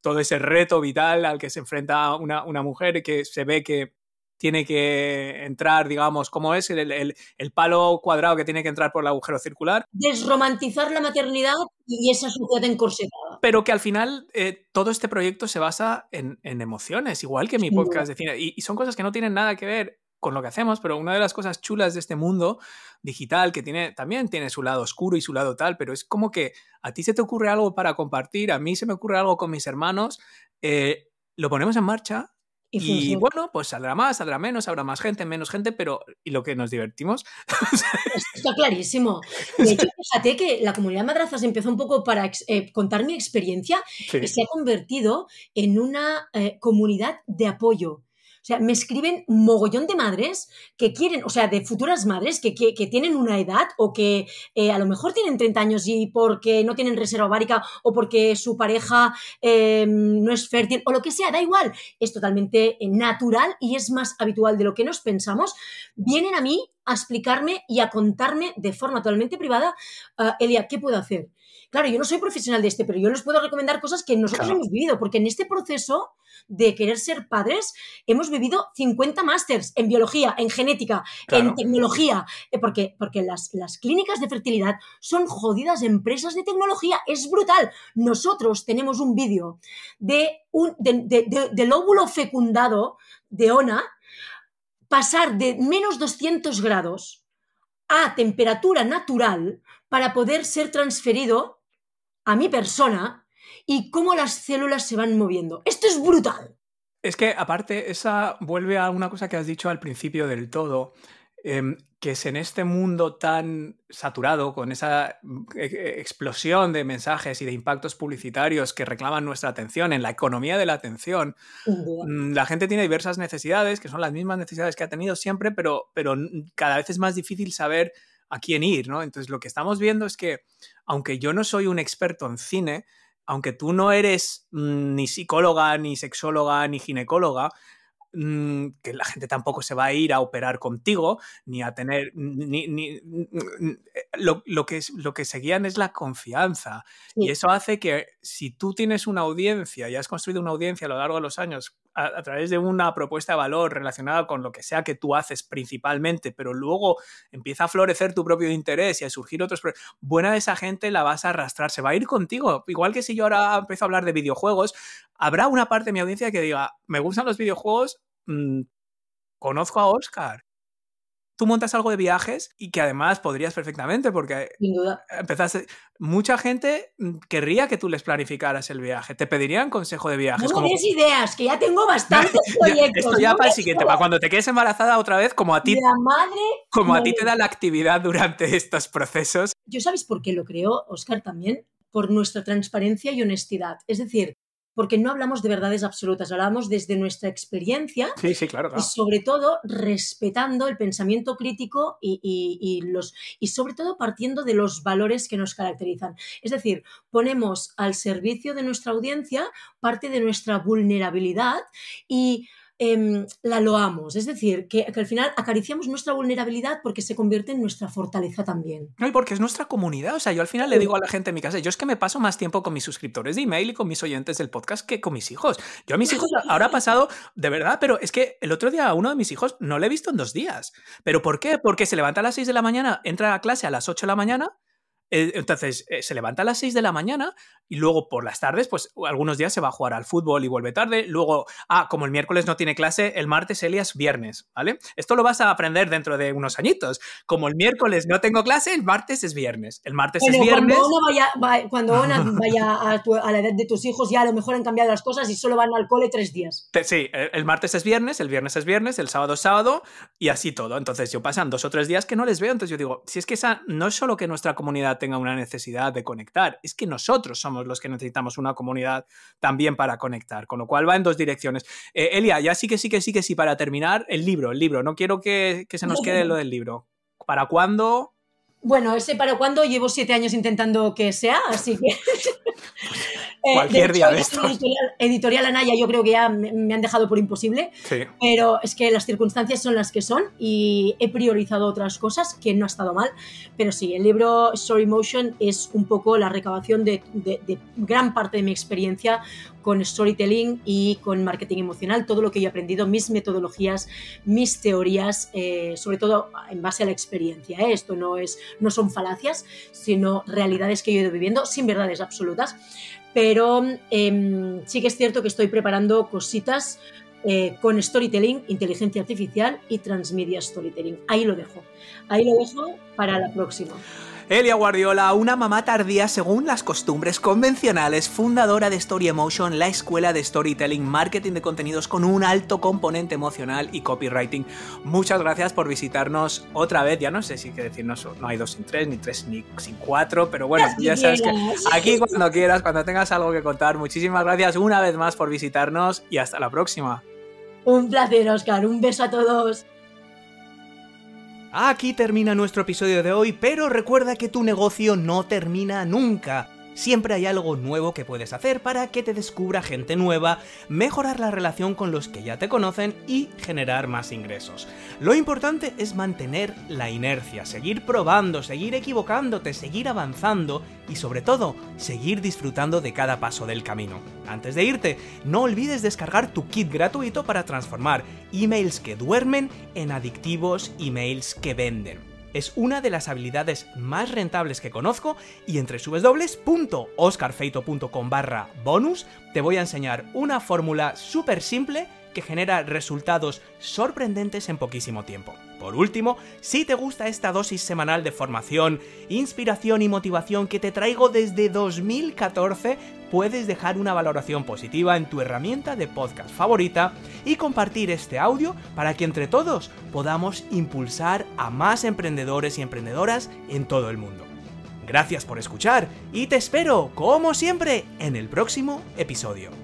todo ese reto vital al que se enfrenta una, una mujer que se ve que tiene que entrar, digamos, ¿cómo es el, palo cuadrado que tiene que entrar por el agujero circular. Desromantizar la maternidad y esa sociedad encorsetada. Pero que al final eh, todo este proyecto se basa en, emociones, igual que mi podcast de cine. Y, son cosas que no tienen nada que ver con lo que hacemos, pero una de las cosas chulas de este mundo digital, que tiene, también tiene su lado oscuro y su lado tal, pero es como que a ti se te ocurre algo para compartir, a mí se me ocurre algo con mis hermanos, eh, lo ponemos en marcha y, bueno, pues saldrá más, saldrá menos, habrá más gente, menos gente, pero ¿y lo que nos divertimos? Está clarísimo. De hecho, fíjate que la comunidad Madrazas empezó un poco para eh, contar mi experiencia y se ha convertido en una eh, comunidad de apoyo. O sea, me escriben mogollón de madres que quieren, o sea, de futuras madres que, tienen una edad o que eh, a lo mejor tienen 30 años y porque no tienen reserva ovárica o porque su pareja em, no es fértil o lo que sea, da igual. Es totalmente natural y es más habitual de lo que nos pensamos. Vienen a mí a explicarme y a contarme de forma totalmente privada, ah, Elia, ¿qué puedo hacer? Claro, yo no soy profesional de este, pero yo les puedo recomendar cosas que nosotros hemos vivido, porque en este proceso de querer ser padres hemos vivido 50 másters en biología, en genética, en tecnología, eh, porque, porque las, las clínicas de fertilidad son jodidas empresas de tecnología, es brutal. Nosotros tenemos un vídeo de un, del óvulo fecundado de ONA pasar de menos 200 grados a temperatura natural para poder ser transferido a mi persona y cómo las células se van moviendo. Esto es brutal. Es que aparte, esa vuelve a una cosa que has dicho al principio del todo, em, que es en este mundo tan saturado, con esa e, e, explosión de mensajes y de impactos publicitarios que reclaman nuestra atención, en la economía de la atención, mm, la gente tiene diversas necesidades, que son las mismas necesidades que ha tenido siempre, pero, pero cada vez es más difícil saber a quién ir, ¿no? Entonces lo que estamos viendo es que, aunque yo no soy un experto en cine, aunque tú no eres mm, ni psicóloga, ni sexóloga, ni ginecóloga, mm, que la gente tampoco se va a ir a operar contigo, ni a tener, ni, ni, lo, lo, que, lo que se guían es la confianza. Y eso hace que si tú tienes una audiencia y has construido una audiencia a lo largo de los años a, través de una propuesta de valor relacionada con lo que sea que tú haces principalmente, pero luego empieza a florecer tu propio interés y a surgir otros... Buena de esa gente la vas a arrastrar, se va a ir contigo. Igual que si yo ahora empiezo a hablar de videojuegos, habrá una parte de mi audiencia que diga, me gustan los videojuegos, mm, conozco a Oscar, tú montas algo de viajes y que además podrías perfectamente porque Sin duda. empezaste mucha gente mm, querría que tú les planificaras el viaje te pedirían consejo de viajes no tienes ideas que ya tengo bastantes proyectos esto ya para el siguiente para cuando te quedes embarazada otra vez como a ti la madre como a ti te da la actividad durante estos procesos. Yo sabes por qué lo creo Oscar también por nuestra transparencia y honestidad. Es decir porque no hablamos de verdades absolutas, hablamos desde nuestra experiencia sí, sí, claro, y sobre todo respetando el pensamiento crítico y, los, y sobre todo partiendo de los valores que nos caracterizan. Es decir, ponemos al servicio de nuestra audiencia parte de nuestra vulnerabilidad y Em, la loamos. Es decir, que, al final acariciamos nuestra vulnerabilidad porque se convierte en nuestra fortaleza también. No, y porque es nuestra comunidad. O sea, yo al final le digo a la gente en mi casa, yo es que me paso más tiempo con mis suscriptores de email y con mis oyentes del podcast que con mis hijos. Yo a mis hijos ahora ha pasado, de verdad, pero es que el otro día a uno de mis hijos no le he visto en dos días. ¿Pero por qué? Porque se levanta a las 6 de la mañana, entra a clase a las 8 de la mañana eh, entonces, eh, se levanta a las 6 de la mañana y luego por las tardes, pues algunos días se va a jugar al fútbol y vuelve tarde. Luego, ah, como el miércoles no tiene clase, el martes Elias viernes, ¿vale? Esto lo vas a aprender dentro de unos añitos. Como el miércoles no tengo clase, el martes es viernes. El martes es viernes. Cuando vaya, vaya a, la edad de tus hijos, ya a lo mejor han cambiado las cosas y solo van al cole tres días. Sí, el martes es viernes, el viernes es viernes, el sábado es sábado y así todo. Entonces, yo pasan dos o tres días que no les veo. Entonces, yo digo, si es que esa no es solo que nuestra comunidad tenga una necesidad de conectar. Es que nosotros somos los que necesitamos una comunidad también para conectar. Con lo cual va en dos direcciones. Eh, Elia, ya sí que sí que sí que sí, para terminar, el libro, el libro. No quiero que, que se nos quede lo del libro. ¿Para cuándo? Bueno, ese para cuándo llevo siete años intentando que sea, así que. Eh, Cualquier día de esto. Editorial, Anaya, yo creo que ya me, han dejado por imposible. Pero es que las circunstancias son las que son y he priorizado otras cosas que no ha estado mal. Pero sí, el libro Story Motion es un poco la recabación de, gran parte de mi experiencia con storytelling y con marketing emocional, todo lo que yo he aprendido, mis metodologías, mis teorías, eh, sobre todo en base a la experiencia. ¿eh? Esto no, es, no son falacias, sino realidades que yo he ido viviendo sin verdades absolutas pero em, sí que es cierto que estoy preparando cositas eh, con storytelling, inteligencia artificial y transmedia storytelling. Ahí lo dejo. Ahí lo dejo para la próxima. Elia Guardiola, una mamá tardía según las costumbres convencionales, fundadora de Story Emotion, la escuela de storytelling, marketing de contenidos con un alto componente emocional y copywriting. Muchas gracias por visitarnos otra vez. Ya no sé si hay que decirnos, no hay dos sin tres, ni tres ni sin cuatro, pero bueno, ya sabes que aquí cuando quieras, cuando tengas algo que contar, muchísimas gracias una vez más por visitarnos y hasta la próxima. Un placer, Oscar. Un beso a todos. Aquí termina nuestro episodio de hoy, pero recuerda que tu negocio no termina nunca. Siempre hay algo nuevo que puedes hacer para que te descubra gente nueva, mejorar la relación con los que ya te conocen y generar más ingresos. Lo importante es mantener la inercia, seguir probando, seguir equivocándote, seguir avanzando y sobre todo, seguir disfrutando de cada paso del camino. Antes de irte, no olvides descargar tu kit gratuito para transformar emails que duermen en adictivos emails que venden es una de las habilidades más rentables que conozco y entre www.oscarfeito.com barra bonus te voy a enseñar una fórmula súper simple que genera resultados sorprendentes en poquísimo tiempo. Por último, si te gusta esta dosis semanal de formación, inspiración y motivación que te traigo desde 2014, puedes dejar una valoración positiva en tu herramienta de podcast favorita y compartir este audio para que entre todos podamos impulsar a más emprendedores y emprendedoras en todo el mundo. Gracias por escuchar y te espero, como siempre, en el próximo episodio.